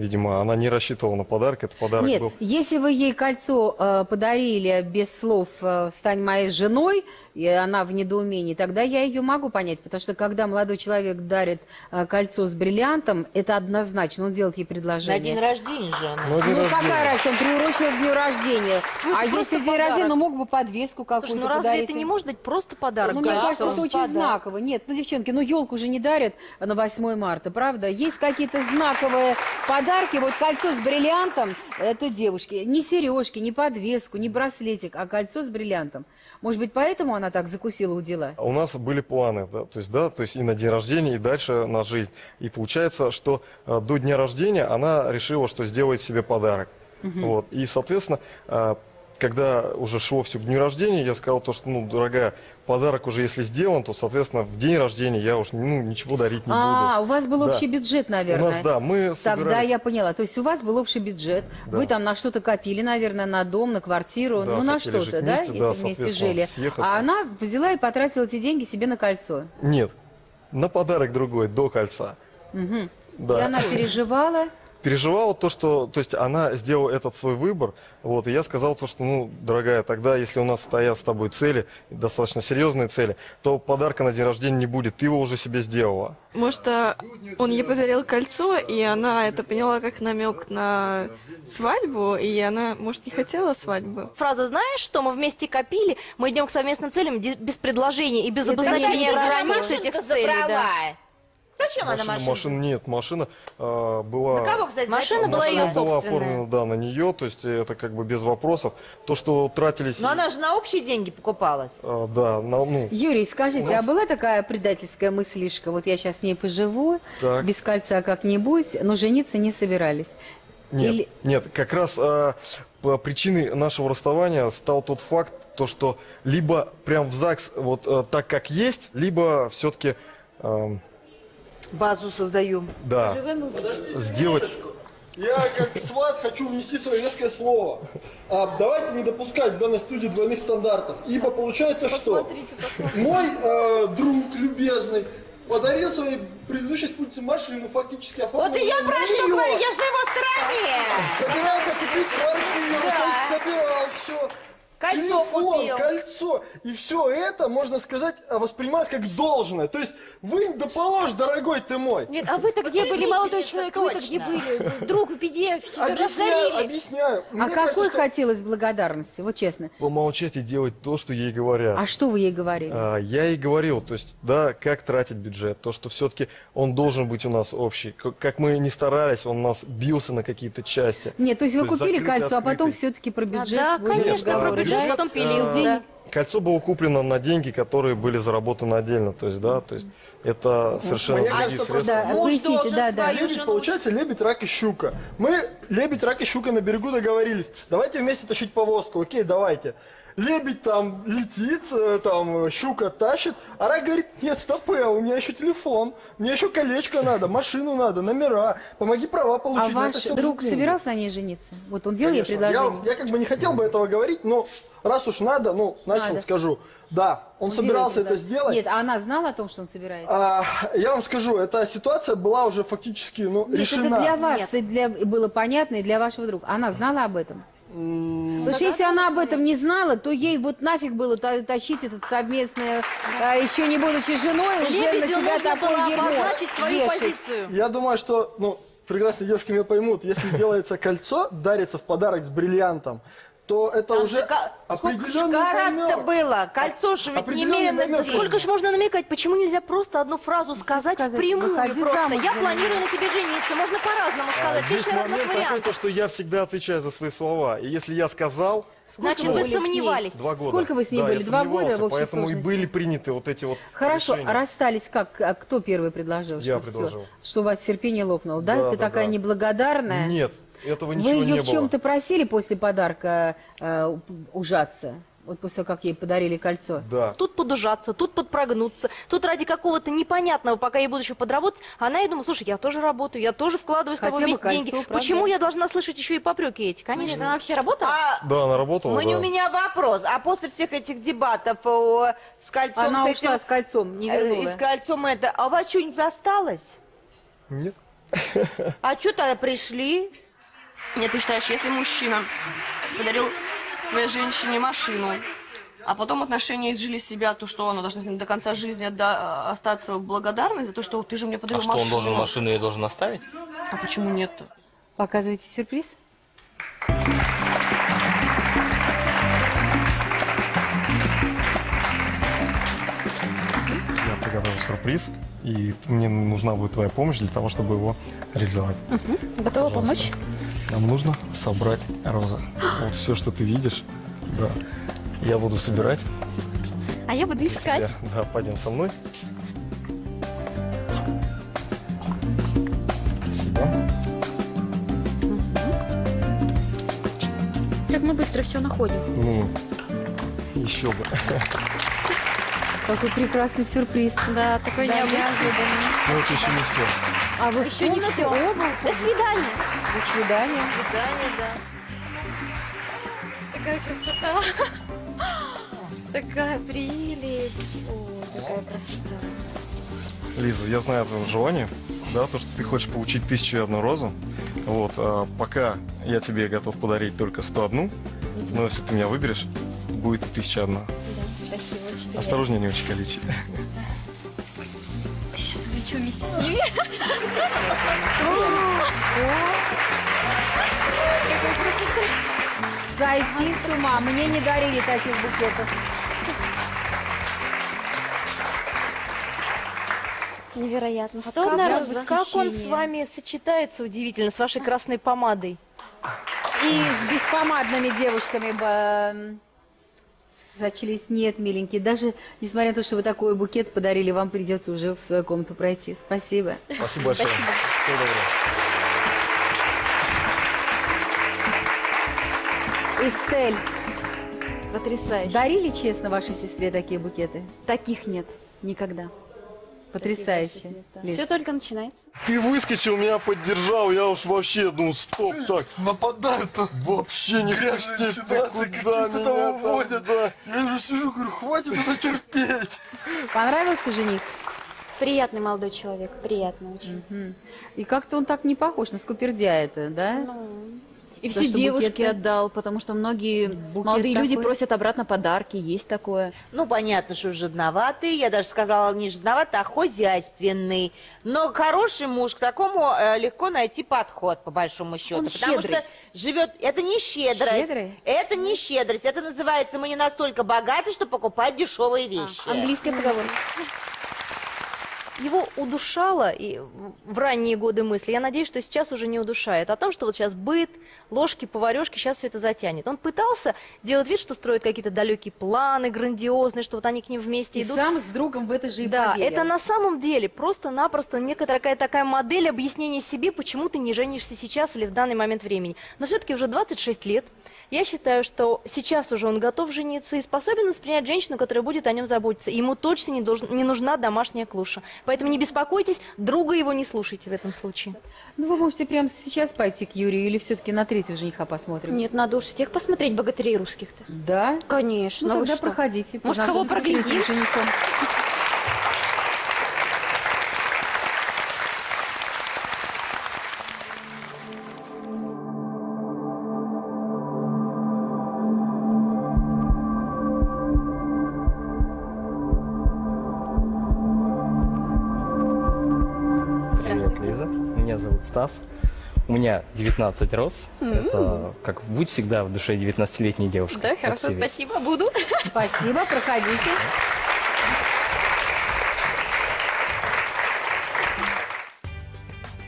Видимо, она не рассчитывала на подарок, это подарок Нет, был. если вы ей кольцо э, подарили без слов э, «стань моей женой», и она в недоумении, тогда я ее могу понять, потому что когда молодой человек дарит э, кольцо с бриллиантом, это однозначно, он делает ей предложение. На день рождения же она. Ну, день Ну, рождения. какая разница, он приурочил к дню рождения. Ну, а если день подарок. рождения, ну, мог бы подвеску какую-то Слушай, ну разве подарить. это не может быть просто подарок? Ну, мне кажется, это очень Подарок. знаково. Нет, ну, девчонки, ну, елку же не дарят на 8 марта, правда? Есть какие-то знаковые подарки. Вот кольцо с бриллиантом, это девушки. Не сережки, не подвеску, не браслетик, а кольцо с бриллиантом. Может быть, поэтому она так закусила у дела? У нас были планы, да, то есть, да, то есть и на день рождения, и дальше на жизнь. И получается, что э, до дня рождения она решила, что сделает себе подарок. Вот. И, соответственно, э, когда уже шло все к дню рождения, я сказал то, что, ну, дорогая, подарок уже если сделан, то, соответственно, в день рождения я уж ну, ничего дарить не буду. А, у вас был Да. общий бюджет, наверное. У нас, да, мы Тогда собирались- я поняла. То есть у вас был общий бюджет, Да. вы там на что-то копили, наверное, на дом, на квартиру, Да, ну на что-то, да, вместе, да, если вместе жили. съехаться. А она взяла и потратила эти деньги себе на кольцо. Нет, на подарок другой, до кольца. Мгм. Да. И она переживала. Переживала то, что, то есть она сделала этот свой выбор, вот, и я сказал то, что, ну, дорогая, тогда, если у нас стоят с тобой цели, достаточно серьезные цели, то подарка на день рождения не будет, ты его уже себе сделала. Может, а, он ей подарил кольцо, и она это поняла как намек на свадьбу, и она, может, не хотела свадьбы. Фраза «Знаешь что? Мы вместе копили, мы идем к совместным целям без предложения и без обозначения границ этих целей». да. Зачем она Машина, машина, нет, машина а, была... На кого, кстати, Машина была Машина была собственная. оформлена, да, на нее, то есть это как бы без вопросов. То, что тратились... Но она же на общие деньги покупалась. а, да, на- ну, Юрий, скажите, нас- а была такая предательская мыслишка, вот я сейчас с ней поживу, Так. без кольца как-нибудь, но жениться не собирались? Нет, Или- нет, как раз а, по- причиной нашего расставания стал тот факт, то, что либо прям в ЗАГС вот а, так, как есть, либо все-таки, Базу создаю. да, сделать... Я как сват хочу внести свое веское слово. А, давайте не допускать в данной студии двойных стандартов. Ибо получается, что мой э, друг любезный подарил своей предыдущей спутнице машину, фактически оформил Вот и я ее про на что неё. говорю, я же на его стороне. Собирался купить квартиру, Да. то есть собирал все. Кольцо Телефон, купил. кольцо. И все это, можно сказать, а, воспринимать как должное. То есть вы да положь, дорогой ты мой. Нет, а вы-то где были, молодой человек? Вы-то где были? Друг в беде, все Объясняю, разорили. объясняю. А какой кажется, что- хотелось благодарности, вот честно? Помолчать и делать то, что ей говорят. А что вы ей говорили? А, Я ей говорил, то есть, да, как тратить бюджет, то, что все-таки он должен быть у нас общий. Как- мы не старались, он у нас бился на какие-то части. Нет, то есть вы То есть купили закрытый, кольцо, а потом все-таки про бюджет да, конечно, про бюджет, пилил, Пилил да. денег. Кольцо было куплено на деньги, которые были заработаны отдельно, то есть, да, то есть это совершенно Мне другие кажется, средства. Да, Муж должен да, да. Лебедь, жену- получается, лебедь, рак и щука. Мы, лебедь, рак и щука на берегу договорились. Давайте вместе тащить повозку. Окей, давайте. Лебедь там летит, э, там э, щука тащит, а рак говорит, нет, стопы, а у меня еще телефон, мне еще колечко надо, машину надо, номера, помоги права А получить. на это ваш друг деньги». собирался на ней жениться? Вот он делал ей Конечно. Я, предложение? я как бы не хотел бы этого говорить, но раз уж надо, ну, начал, Надо. скажу. Да, он, сделал собирался это предложение. сделать. Нет, а она знала о том, что он собирается? А, я вам скажу, эта ситуация была уже фактически ну, Нет, решена. это для вас и для, было понятно, и для вашего друга. Она знала об этом? Потому что если она об этом не знала, то ей вот нафиг было та- тащить этот совместный, а, еще не будучи женой, уже на себя нужно такое обозначить свою вешать. позицию. Я думаю, что ну, прекрасные девушки меня поймут, если делается кольцо, дарится в подарок с бриллиантом, то это Там уже же ка- Сколько определенный карат-то намек. было? Кольцо же ведь немерено. Сколько же можно намекать? Почему нельзя просто одну фразу сказать, сказать, впрямую? «Выходи просто замуж Я планирую меня». на тебе жениться. Можно по-разному сказать. А Здесь Тысяча момент такой, то, что я всегда отвечаю за свои слова. И если я сказал, Значит, вы сомневались. два года. Сколько вы с ней Да, были? Два года в общей Поэтому и сложности? были приняты вот эти вот Хорошо, решения. расстались как? А кто первый предложил? Я что предложил. Что у вас терпение лопнуло, да? Да, Ты да, такая да. неблагодарная? Нет, этого Вы ничего ее не в чем-то просили после подарка э, ужаться? Вот после того, как ей подарили кольцо? Да. Тут подужаться, тут подпрогнуться, тут ради какого-то непонятного, пока я буду еще подработать, она и думаю, слушай, я тоже работаю, я тоже вкладываю с Хотя тобой вместе кольцо, деньги. правда? Почему я должна слышать еще и попреки эти? Конечно. Она вообще работала? А Да, она работала, мы, да. у меня вопрос. А после всех этих дебатов о, с кольцом, Она с ушла этим, с кольцом, не э, вернула. и с кольцом это, а у вас что-нибудь осталось? Нет. А что тогда пришли? Нет, ты считаешь, если мужчина подарил своей женщине машину, а потом отношения изжили себя, то что она должна до конца жизни отда- остаться благодарной за то, что ты же мне подарил А что, он машину. должен машину ей должен оставить? А почему нет? Показывайте сюрприз? Я приготовил сюрприз, и мне нужна будет твоя помощь для того, чтобы его реализовать. Готова Пожалуйста. помочь? Нам нужно собрать розы. Вот все, что ты видишь, да. Я буду собирать. А я буду искать. Я- да, пойдем со мной. Спасибо. как мы быстро все находим. Ну, еще бы. Какой прекрасный сюрприз. Да, такой Да, неожиданный. Ну, это еще не все. А вы Еще не все. До свидания. До свидания. До свидания, да. Такая красота. Такая прелесть. О, такая красота. Лиза, я знаю твое желание, да, то, что ты хочешь получить тысячу и одну розу. Вот, а пока я тебе готов подарить только 101, но если ты меня выберешь, будет тысяча одна. Да, спасибо, очень Осторожнее, не очень количи. *laughs* Какая красота. Сойти с ума. Мне не дарили таких букетов. Невероятно. Как, 101 он- роза. как он с вами сочетается удивительно, с вашей красной помадой? И с беспомадными девушками бы сочились. Нет, миленькие, даже несмотря на то, что вы такой букет подарили, вам придется уже в свою комнату пройти. Спасибо. Спасибо большое. Всего доброго. Эстель, Потрясающе. дарили честно вашей сестре такие букеты? Таких нет. Никогда. Потрясающе. Лиз. Все только начинается. Ты выскочил, меня поддержал, я уж вообще, ну стоп, так. Нападают-то. Вообще не хочешь, куда какие-то меня там уводят. да. Я уже сижу, говорю, хватит это терпеть. Понравился жених? Приятный молодой человек, приятный очень. Мгм. И как-то он так не похож на скупердя это, да? Ну, И все что девушки букеты? отдал, потому что многие молодые люди такой. просят обратно подарки, есть такое. Ну, понятно, что жадноватый, я даже сказала не жадноватый, а хозяйственный. Но хороший муж, к такому э, легко найти подход, по большому счету. Он потому щедрый. что живет... Это не щедрость. Щедрый? Это не щедрость. Это называется, мы не настолько богаты, чтобы покупать дешевые вещи. Английская поговорка. Его удушало и в ранние годы мысли. Я надеюсь, что сейчас уже не удушает. О том, что вот сейчас быт, ложки, поварешки, сейчас все это затянет. Он пытался делать вид, что строит какие-то далекие планы, грандиозные, что вот они к ним вместе И идут. сам с другом в это же и Да, поверил. это на самом деле просто-напросто некоторая такая, такая модель объяснения себе, почему ты не женишься сейчас или в данный момент времени. Но все-таки уже 26 лет. Я считаю, что сейчас уже он готов жениться и способен воспринять женщину, которая будет о нем заботиться. Ему точно не, должен- не нужна домашняя клуша. Поэтому не беспокойтесь, друга его не слушайте в этом случае. Ну, вы можете прямо сейчас пойти к Юрию или все-таки на третьего жениха посмотрим? Нет, надо уж всех посмотреть богатырей русских-то. Да? Конечно. Ну, вы тогда что? проходите. Может, кого проглядим? Стас. У меня 19 роз. Это как будь всегда в душе 19-летней девушки. Да, хорошо, себе. спасибо, буду. Спасибо, проходите.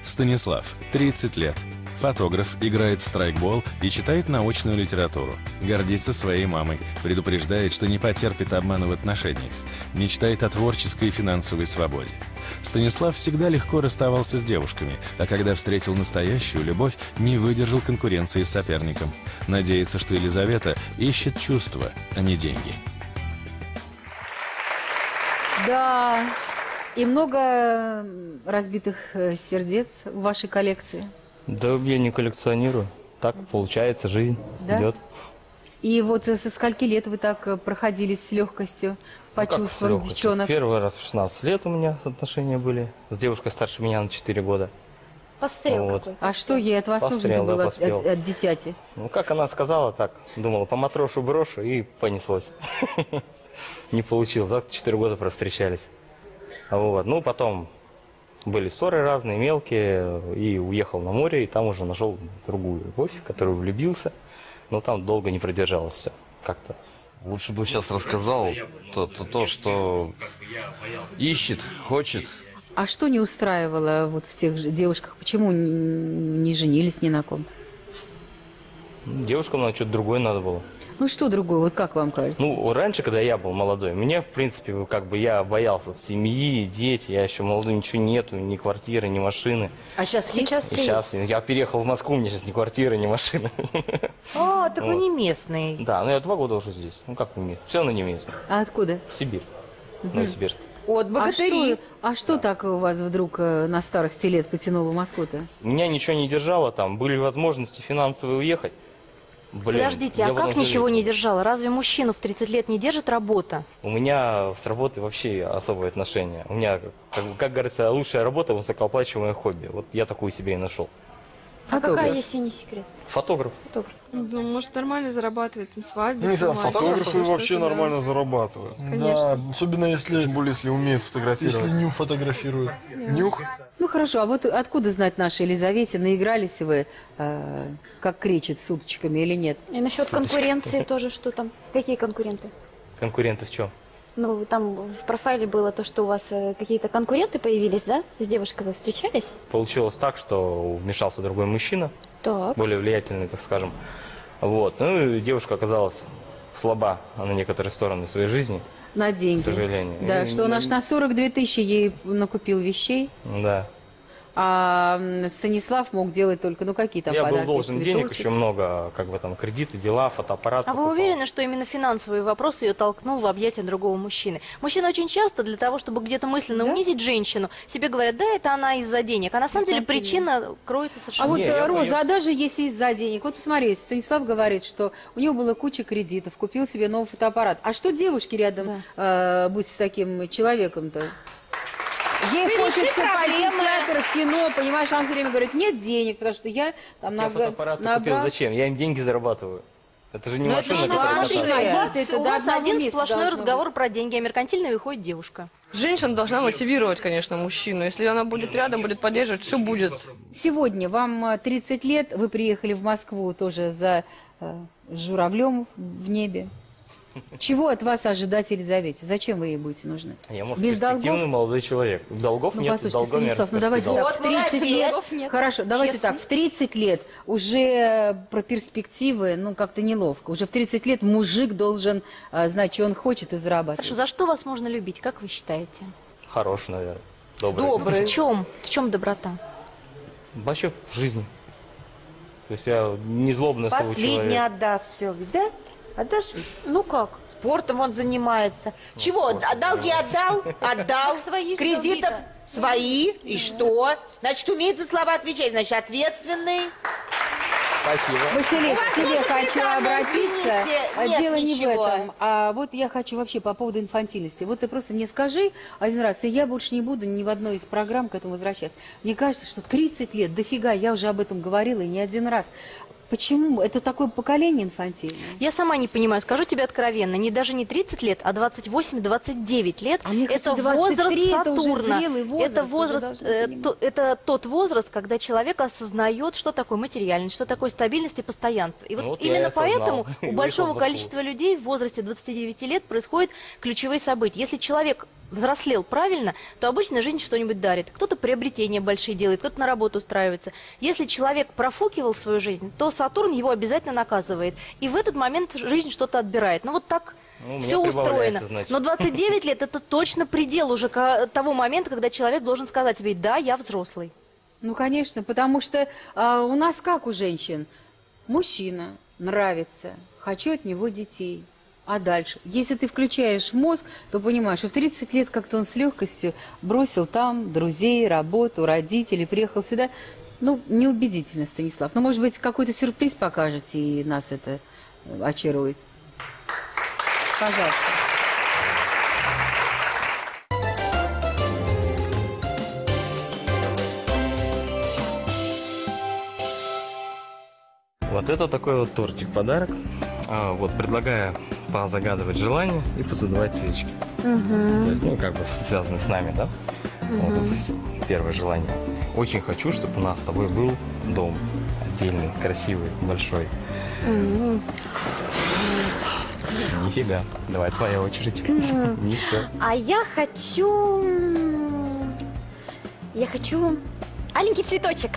Станислав, 30 лет. Фотограф, играет в страйкбол и читает научную литературу. Гордится своей мамой, предупреждает, что не потерпит обмана в отношениях. Мечтает о творческой и финансовой свободе. Станислав всегда легко расставался с девушками, а когда встретил настоящую любовь, не выдержал конкуренции с соперником. Надеется, что Елизавета ищет чувства, а не деньги. Да. И много разбитых э, сердец в вашей коллекции. Да я не коллекционирую. Так получается, жизнь Да? идет. И вот со скольки лет вы так э, проходились с легкостью по Ну, как с чувствам легкостью? девчонок? Первый раз в 16 лет у меня отношения были. С девушкой старше меня на 4 года. Пострел Вот. какой. А что ей от вас Пострел, нужно да, было от, поспел. от- от дитяти? Ну, как она сказала, так, думала, по матрошу брошу и понеслось. *laughs* Не получилось, за 4 года просто встречались. Вот. Ну, потом были ссоры разные, мелкие, и уехал на море, и там уже нашел другую любовь, в которую влюбился, но там долго не продержался как-то. Лучше бы сейчас рассказал то, то, то, что ищет, хочет. А что не устраивало вот в тех же девушках? Почему не женились ни на ком? Девушкам надо что-то другое надо было. Ну что другое, вот как вам кажется? Ну, раньше, когда я был молодой, мне, в принципе, как бы я боялся семьи, дети, я еще молодой, ничего нету, ни квартиры, ни машины. А сейчас Сейчас все сейчас я переехал в Москву, у меня сейчас ни квартиры, ни машины. О, так вы не местный. Да, ну я два года уже здесь. Ну как не Все равно не местный. А откуда? Сибирь. Мгм. Новосибирск. От А богатырей. что, а что так у вас вдруг э, на старости лет потянуло в Москву-то? Меня ничего не держало там. Были возможности финансовые уехать. Блин, Подождите, а как ничего не держало? Разве мужчину в 30 лет не держит работа? У меня с работой вообще особое отношение. У меня, как, как говорится, лучшая работа, высокооплачиваемое хобби. Вот я такую себе и нашел. А Фотограф. какая, если не секрет? Фотограф. Ну, может, нормально зарабатывает там свадьбы. Ну, да, фотографы вообще да. нормально зарабатывают. Конечно. Да, особенно если, Тем более, если умеют фотографировать. если нюх фотографируют. Нюх? Хорошо, а вот откуда знать нашей Елизавете, наигрались вы, э, как кричит, с уточками или нет? И насчет конкуренции тоже, что там? Какие конкуренты? Конкуренты в чем? Ну, там в профайле было то, что у вас э, какие-то конкуренты появились, да? С девушкой вы встречались? Получилось так, что вмешался другой мужчина, Так. более влиятельный, так скажем. Вот. Ну и девушка оказалась слаба на некоторые стороны своей жизни, На деньги. к сожалению. Да, И- что он аж на 42 тысячи ей накупил вещей, Да. А Станислав мог делать только, ну какие там Я был должен денег цветочек. еще много, как бы там кредиты, дела, фотоаппарат. А вы покупал. уверены, что именно финансовый вопрос ее толкнул в объятия другого мужчины? Мужчина очень часто для того, чтобы где-то мысленно унизить женщину, себе говорят, да, это она из-за денег. А на самом деле деле. причина кроется А совершенно... вот, Не, э, я Роза, понял. а даже если из-за денег, вот посмотри, Станислав говорит, что у него было куча кредитов, купил себе новый фотоаппарат. А что девушке рядом э, быть с таким человеком-то? Ей Ты хочется пойти в театр, в кино, понимаешь, а он все время говорит, нет денег, потому что я там Я фотоаппарат купил, набрал. зачем? Я им деньги зарабатываю. Это же не Ну, это машина, Ну, которая смотрите, у вас, Это у вас один сплошной разговор быть. про деньги, а меркантильно выходит девушка. Женщина должна мотивировать, конечно, мужчину. Если она будет рядом, будет поддерживать, все будет. Сегодня вам э, 30 лет, вы приехали в Москву тоже за э, журавлем в небе. Чего от вас ожидать Елизавете? Зачем вы ей будете нужны? Я, может, Без перспективный долгов? молодой человек. Долгов Ну, нет, послушайте, долгов Станислав, ну давайте долгов. так, в 30 лет, Долгов нет. хорошо, давайте Честно. так, в 30 лет уже про перспективы, ну, как-то неловко. Уже в 30 лет мужик должен а, знать, что он хочет и зарабатывать. Хорошо, за что вас можно любить, как вы считаете? Хороший, наверное. Добрый. Добрый. В чем? В чем доброта? Вообще в жизни. То есть я не злобный Последний человек. отдаст все, да? Отдашь? Ну как? Спортом он занимается. Чего? спортом А долги отдал? *laughs* Отдал. свои Кредитов свои. И что? Значит, умеет за слова отвечать. Значит, ответственный. Спасибо. Василис, к тебе хочу обратиться. А нет Дело не в ничего. этом. А вот я хочу вообще по поводу инфантильности. Вот ты просто мне скажи один раз, и я больше не буду ни в одной из программ к этому возвращаться. Мне кажется, что 30 лет, дофига, я уже об этом говорила и не один раз. Почему? Это такое поколение инфантильное. Я сама не понимаю, скажу тебе откровенно, не даже не 30 лет, а 28-29 лет. А мне кажется, это 23 возраст это Сатурна. зрелый возраст, это возраст, э, то- это тот возраст, когда человек осознает, что такое материальность, что такое стабильность и постоянство. И вот, вот именно поэтому *laughs* у большого количества людей в возрасте 29 лет происходят ключевые события. Если человек взрослел правильно, то обычно жизнь что-нибудь дарит. Кто-то приобретения большие делает, кто-то на работу устраивается. Если человек профукивал свою жизнь, то Сатурн его обязательно наказывает. И в этот момент жизнь что-то отбирает. Ну вот так Ну, все устроено. значит. Но 29 лет это точно предел уже того момента, когда человек должен сказать себе, да, я взрослый. Ну, конечно, потому что а, у нас как у женщин? Мужчина нравится, хочу от него детей. А дальше? Если ты включаешь мозг, то понимаешь, что в 30 лет как-то он с легкостью бросил там друзей, работу, родителей, приехал сюда. Ну, неубедительно, Станислав. Ну, может быть, какой-то сюрприз покажете, и нас это э, очарует. Пожалуйста. Вот это такой вот тортик подарок. А, вот предлагаю позагадывать желание и позадавать свечки. То есть, ну, как бы связаны с нами, да? Вот, допустим, первое желание. Очень хочу, чтобы у нас с тобой был дом отдельный, красивый, большой. Нифига. Давай, твоя очередь. *laughs* Не все. А я хочу... Я хочу... Аленький цветочек.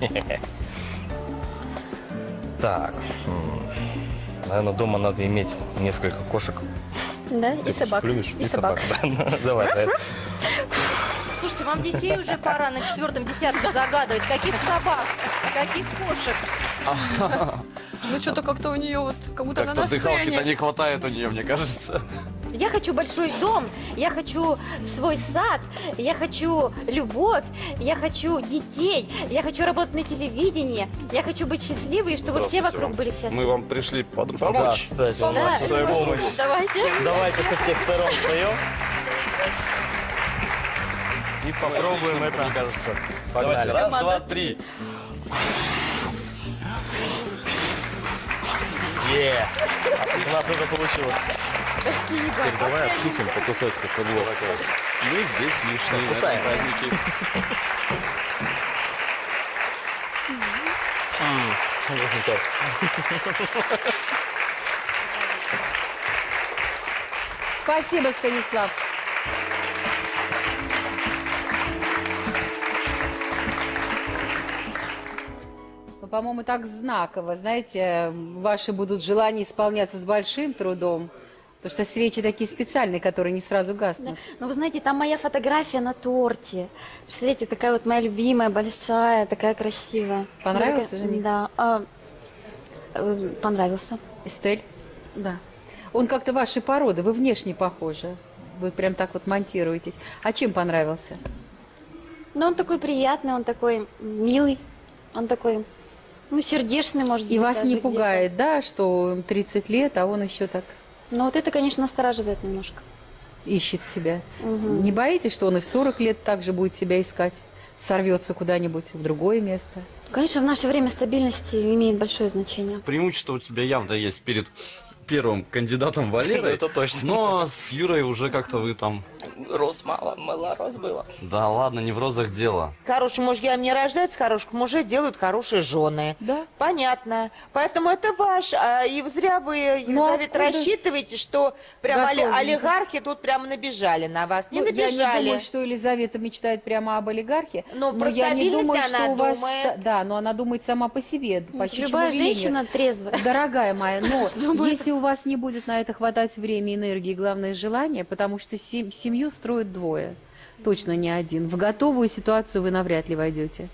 *laughs* Так, наверное, дома надо иметь несколько кошек. Да, и Ты кошек собак. любишь? И собак. да. Давай, давай. Слушайте, вам детей уже пора на четвертом десятке загадывать. Каких собак, каких кошек. Ну что-то как-то у нее вот, как будто она Как-то на дыхалки-то сцене. не хватает у нее, мне кажется. Я хочу большой дом, я хочу свой сад, я хочу любовь, я хочу детей, я хочу работать на телевидении, я хочу быть счастливой, и чтобы все вокруг были счастливы. Мы вам пришли под- Да, помочь. кстати, Да, помочь. Давайте. Давайте со всех сторон встаем. И попробуем это. Мне кажется. Погнали. Давайте, раз, два, три. Е! У нас это получилось. Спасибо. Теперь давай откусим по кусочку с углов. Мы здесь лишние. Кусаем. так. Спасибо, Станислав. По-моему, так знаково. Знаете, ваши будут желания исполняться с большим трудом. Потому что свечи такие специальные, которые не сразу гаснут. Ну, вы знаете, там моя фотография на торте. Представляете, такая вот моя любимая, большая, такая красивая. Понравился Такая- жених? Да. а, э, понравился. Эстель? Да. Он как-то вашей породы, вы внешне похожи. Вы прям так вот монтируетесь. А чем понравился? Ну, он такой приятный, он такой милый, он такой, ну, сердечный, может быть. И вас не пугает, да, что им 30 лет, а он еще так Ну, вот это, конечно, настораживает немножко. ищет себя. Мгм. Не боитесь, что он и в 40 лет также будет себя искать? Сорвется куда-нибудь в другое место? Конечно, в наше время стабильность имеет большое значение. Преимущество у тебя явно есть перед первым кандидатом Валерой. *laughs* Это точно. Но с Юрой уже как-то вы там... Роз мало, мало роз было. Да ладно, не в розах дело. Хорошие мужья не рождаются, хороших мужей делают хорошие жены. Да. Понятно. Поэтому это ваш. А, и зря вы, Елизавета, откуда? рассчитываете, что прям оли- олигархи тут прям набежали на вас. Не Ну, набежали. Я не думаю, что Елизавета мечтает прямо об олигархе. Ну, но про я не думаю, что она у вас... думает. Да, но она думает сама по себе. По Любая женщина трезвая. Дорогая моя, но *laughs* если у вас не будет на это хватать времени, энергии, главное желание, потому что сем- семью строят двое, точно не один. В готовую ситуацию вы навряд ли войдете.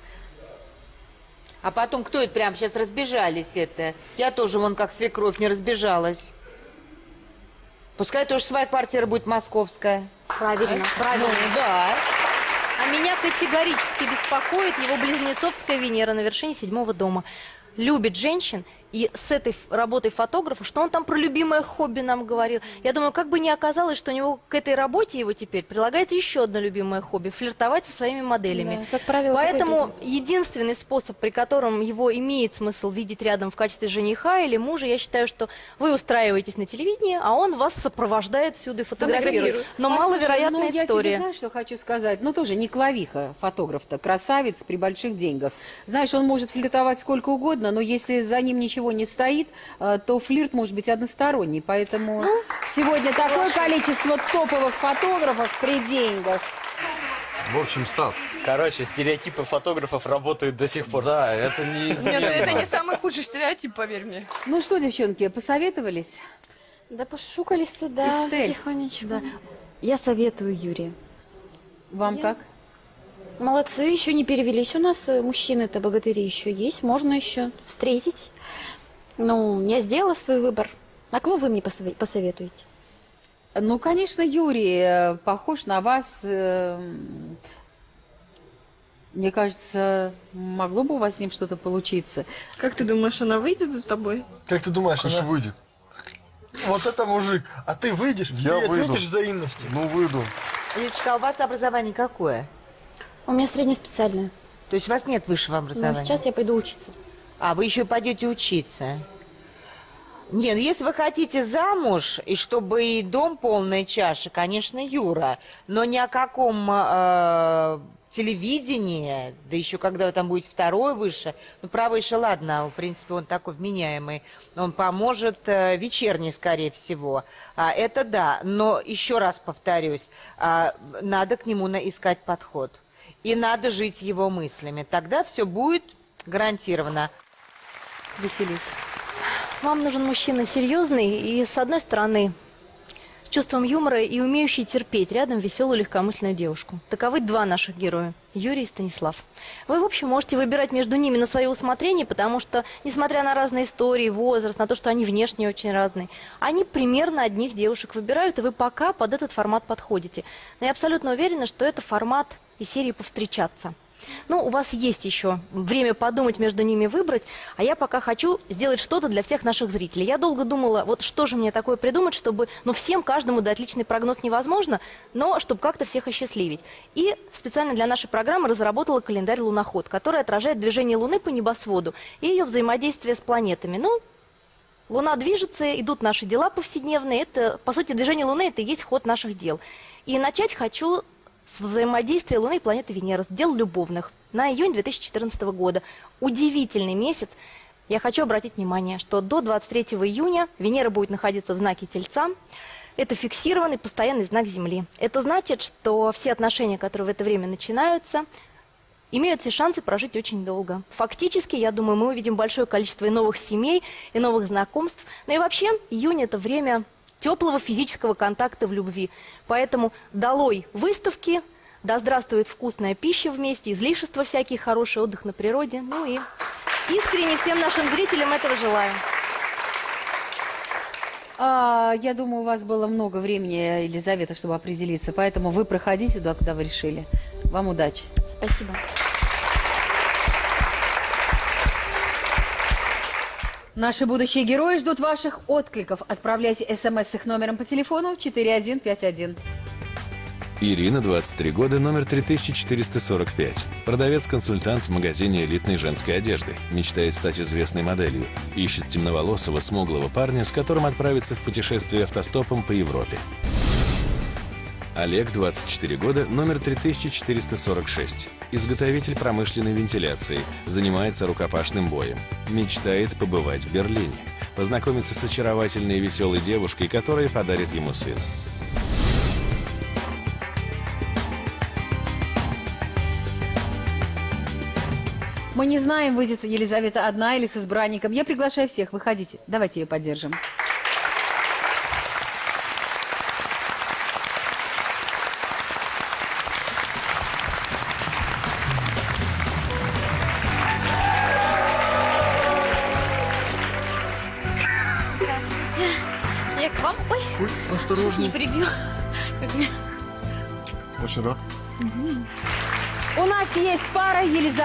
А потом, кто это прям сейчас разбежались это? Я тоже вон как свекровь не разбежалась. Пускай тоже своя квартира будет московская. Правильно. Правильно. Ну, да. А меня категорически беспокоит его близнецовская Венера на вершине седьмого дома. Любит женщин, и с этой работой фотографа, что он там про любимое хобби нам говорил. Я думаю, как бы не оказалось, что у него к этой работе его теперь прилагается еще одно любимое хобби – флиртовать со своими моделями. Да, как правило, Поэтому единственный способ, при котором его имеет смысл видеть рядом в качестве жениха или мужа, я считаю, что вы устраиваетесь на телевидении, а он вас сопровождает всюду и фотографирует. Но Послушай, маловероятная ну, я история. тебе знаешь, что хочу сказать? Ну, тоже не клавиха фотограф-то, красавец при больших деньгах. Знаешь, он может флиртовать сколько угодно, но если за ним ничего не стоит, э, то флирт может быть односторонний. Поэтому Ну, сегодня такое количество топовых фотографов при деньгах. В общем, Стас. Короче, стереотипы фотографов работают до сих пор. Да, это Нет, ну это не самый худший стереотип, поверь мне. Ну что, девчонки, посоветовались? Да пошукались туда Эстель. потихонечку. Да. Я советую Юрия. Вам Я- как? Молодцы, еще не перевелись. У нас э, мужчины-то богатыри еще есть, можно еще встретить. Ну, я сделала свой выбор. А кого вы мне посове- посоветуете? Ну, конечно, Юрий э, похож на вас. э, Мне кажется, могло бы у вас с ним что-то получиться. Как ты думаешь, она выйдет за тобой? Как ты думаешь, Конечно, она- выйдет. Вот это мужик. А ты выйдешь, Я ты выйду. ответишь взаимностью. Ну, выйду. Лидочка, а у вас образование какое? У меня среднеспециальное. То есть у вас нет высшего Но образования? сейчас я пойду учиться. А, вы еще пойдете учиться. Не, ну если вы хотите замуж, и чтобы и дом полная чаша, конечно, Юра. Но ни о каком э, телевидении, да еще когда вы там будете второе выше, ну, про выше, ладно, в принципе, он такой вменяемый, он поможет э, вечерний, скорее всего. А, это да, но еще раз повторюсь, а, надо к нему искать подход. И надо жить его мыслями. Тогда все будет гарантированно. Веселись. Вам нужен мужчина серьезный и, с одной стороны, с чувством юмора и умеющий терпеть рядом веселую легкомысленную девушку. Таковы два наших героя – Юрий и Станислав. Вы, в общем, можете выбирать между ними на свое усмотрение, потому что, несмотря на разные истории, возраст, на то, что они внешне очень разные, они примерно одних девушек выбирают, и вы пока под этот формат подходите. Но я абсолютно уверена, что это формат из серии «Повстречаться». Ну, у вас есть еще время подумать, между ними выбрать, а я пока хочу сделать что-то для всех наших зрителей. Я долго думала, вот что же мне такое придумать, чтобы, ну, всем, каждому дать отличный прогноз невозможно, но чтобы как-то всех осчастливить. И специально для нашей программы разработала календарь «Луноход», который отражает движение Луны по небосводу и ее взаимодействие с планетами. Ну, Луна движется, идут наши дела повседневные. Это, по сути, движение Луны – это и есть ход наших дел. И начать хочу с взаимодействия Луны и планеты Венера, с дел любовных, на июнь 2014 года. Удивительный месяц. Я хочу обратить внимание, что до 23 июня Венера будет находиться в знаке Тельца. Это фиксированный постоянный знак Земли. Это значит, что все отношения, которые в это время начинаются, имеют все шансы прожить очень долго. Фактически, я думаю, мы увидим большое количество и новых семей, и новых знакомств. Ну и вообще, июнь – это время теплого физического контакта в любви. Поэтому долой выставки, да здравствует вкусная пища вместе, излишества всякие, хороший отдых на природе. Ну и искренне всем нашим зрителям этого желаю. А, я думаю, у вас было много времени, Елизавета, чтобы определиться, поэтому вы проходите туда, куда вы решили. Вам удачи. Спасибо. Наши будущие герои ждут ваших откликов. Отправляйте смс с их номером по телефону в 4151. Ирина, 23 года, номер 3445. Продавец-консультант в магазине элитной женской одежды. Мечтает стать известной моделью. Ищет темноволосого, смуглого парня, с которым отправится в путешествие автостопом по Европе. Олег, 24 года, номер 3446. Изготовитель промышленной вентиляции. Занимается рукопашным боем. Мечтает побывать в Берлине. Познакомиться с очаровательной и веселой девушкой, которая подарит ему сына. Мы не знаем, выйдет Елизавета одна или с избранником. Я приглашаю всех, выходите. Давайте ее поддержим.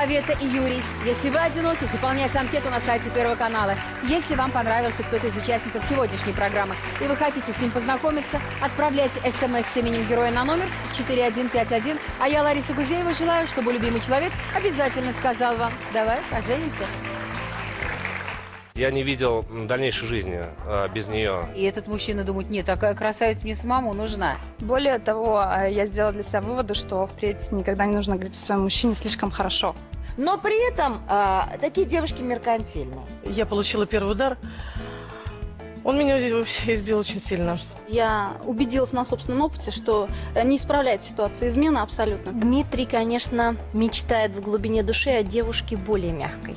Елизавета и Юрий. Если вы одиноки, заполняйте анкету на сайте Первого канала. Если вам понравился кто-то из участников сегодняшней программы и вы хотите с ним познакомиться, отправляйте смс с именем героя на номер 4151. А я, Лариса Гузеева, желаю, чтобы любимый человек обязательно сказал вам «давай поженимся». Я не видел дальнейшей жизни э, без нее. И этот мужчина думает, нет, такая красавица мне самому нужна. Более того, э, я сделала для себя выводы, что впредь никогда не нужно говорить о своем мужчине слишком хорошо. Но при этом а, такие девушки меркантильны. Я получила первый удар. Он меня вообще избил очень сильно. Я убедилась на собственном опыте, что э, не исправляет ситуации измены абсолютно. Дмитрий, конечно, мечтает в глубине души о девушке более мягкой.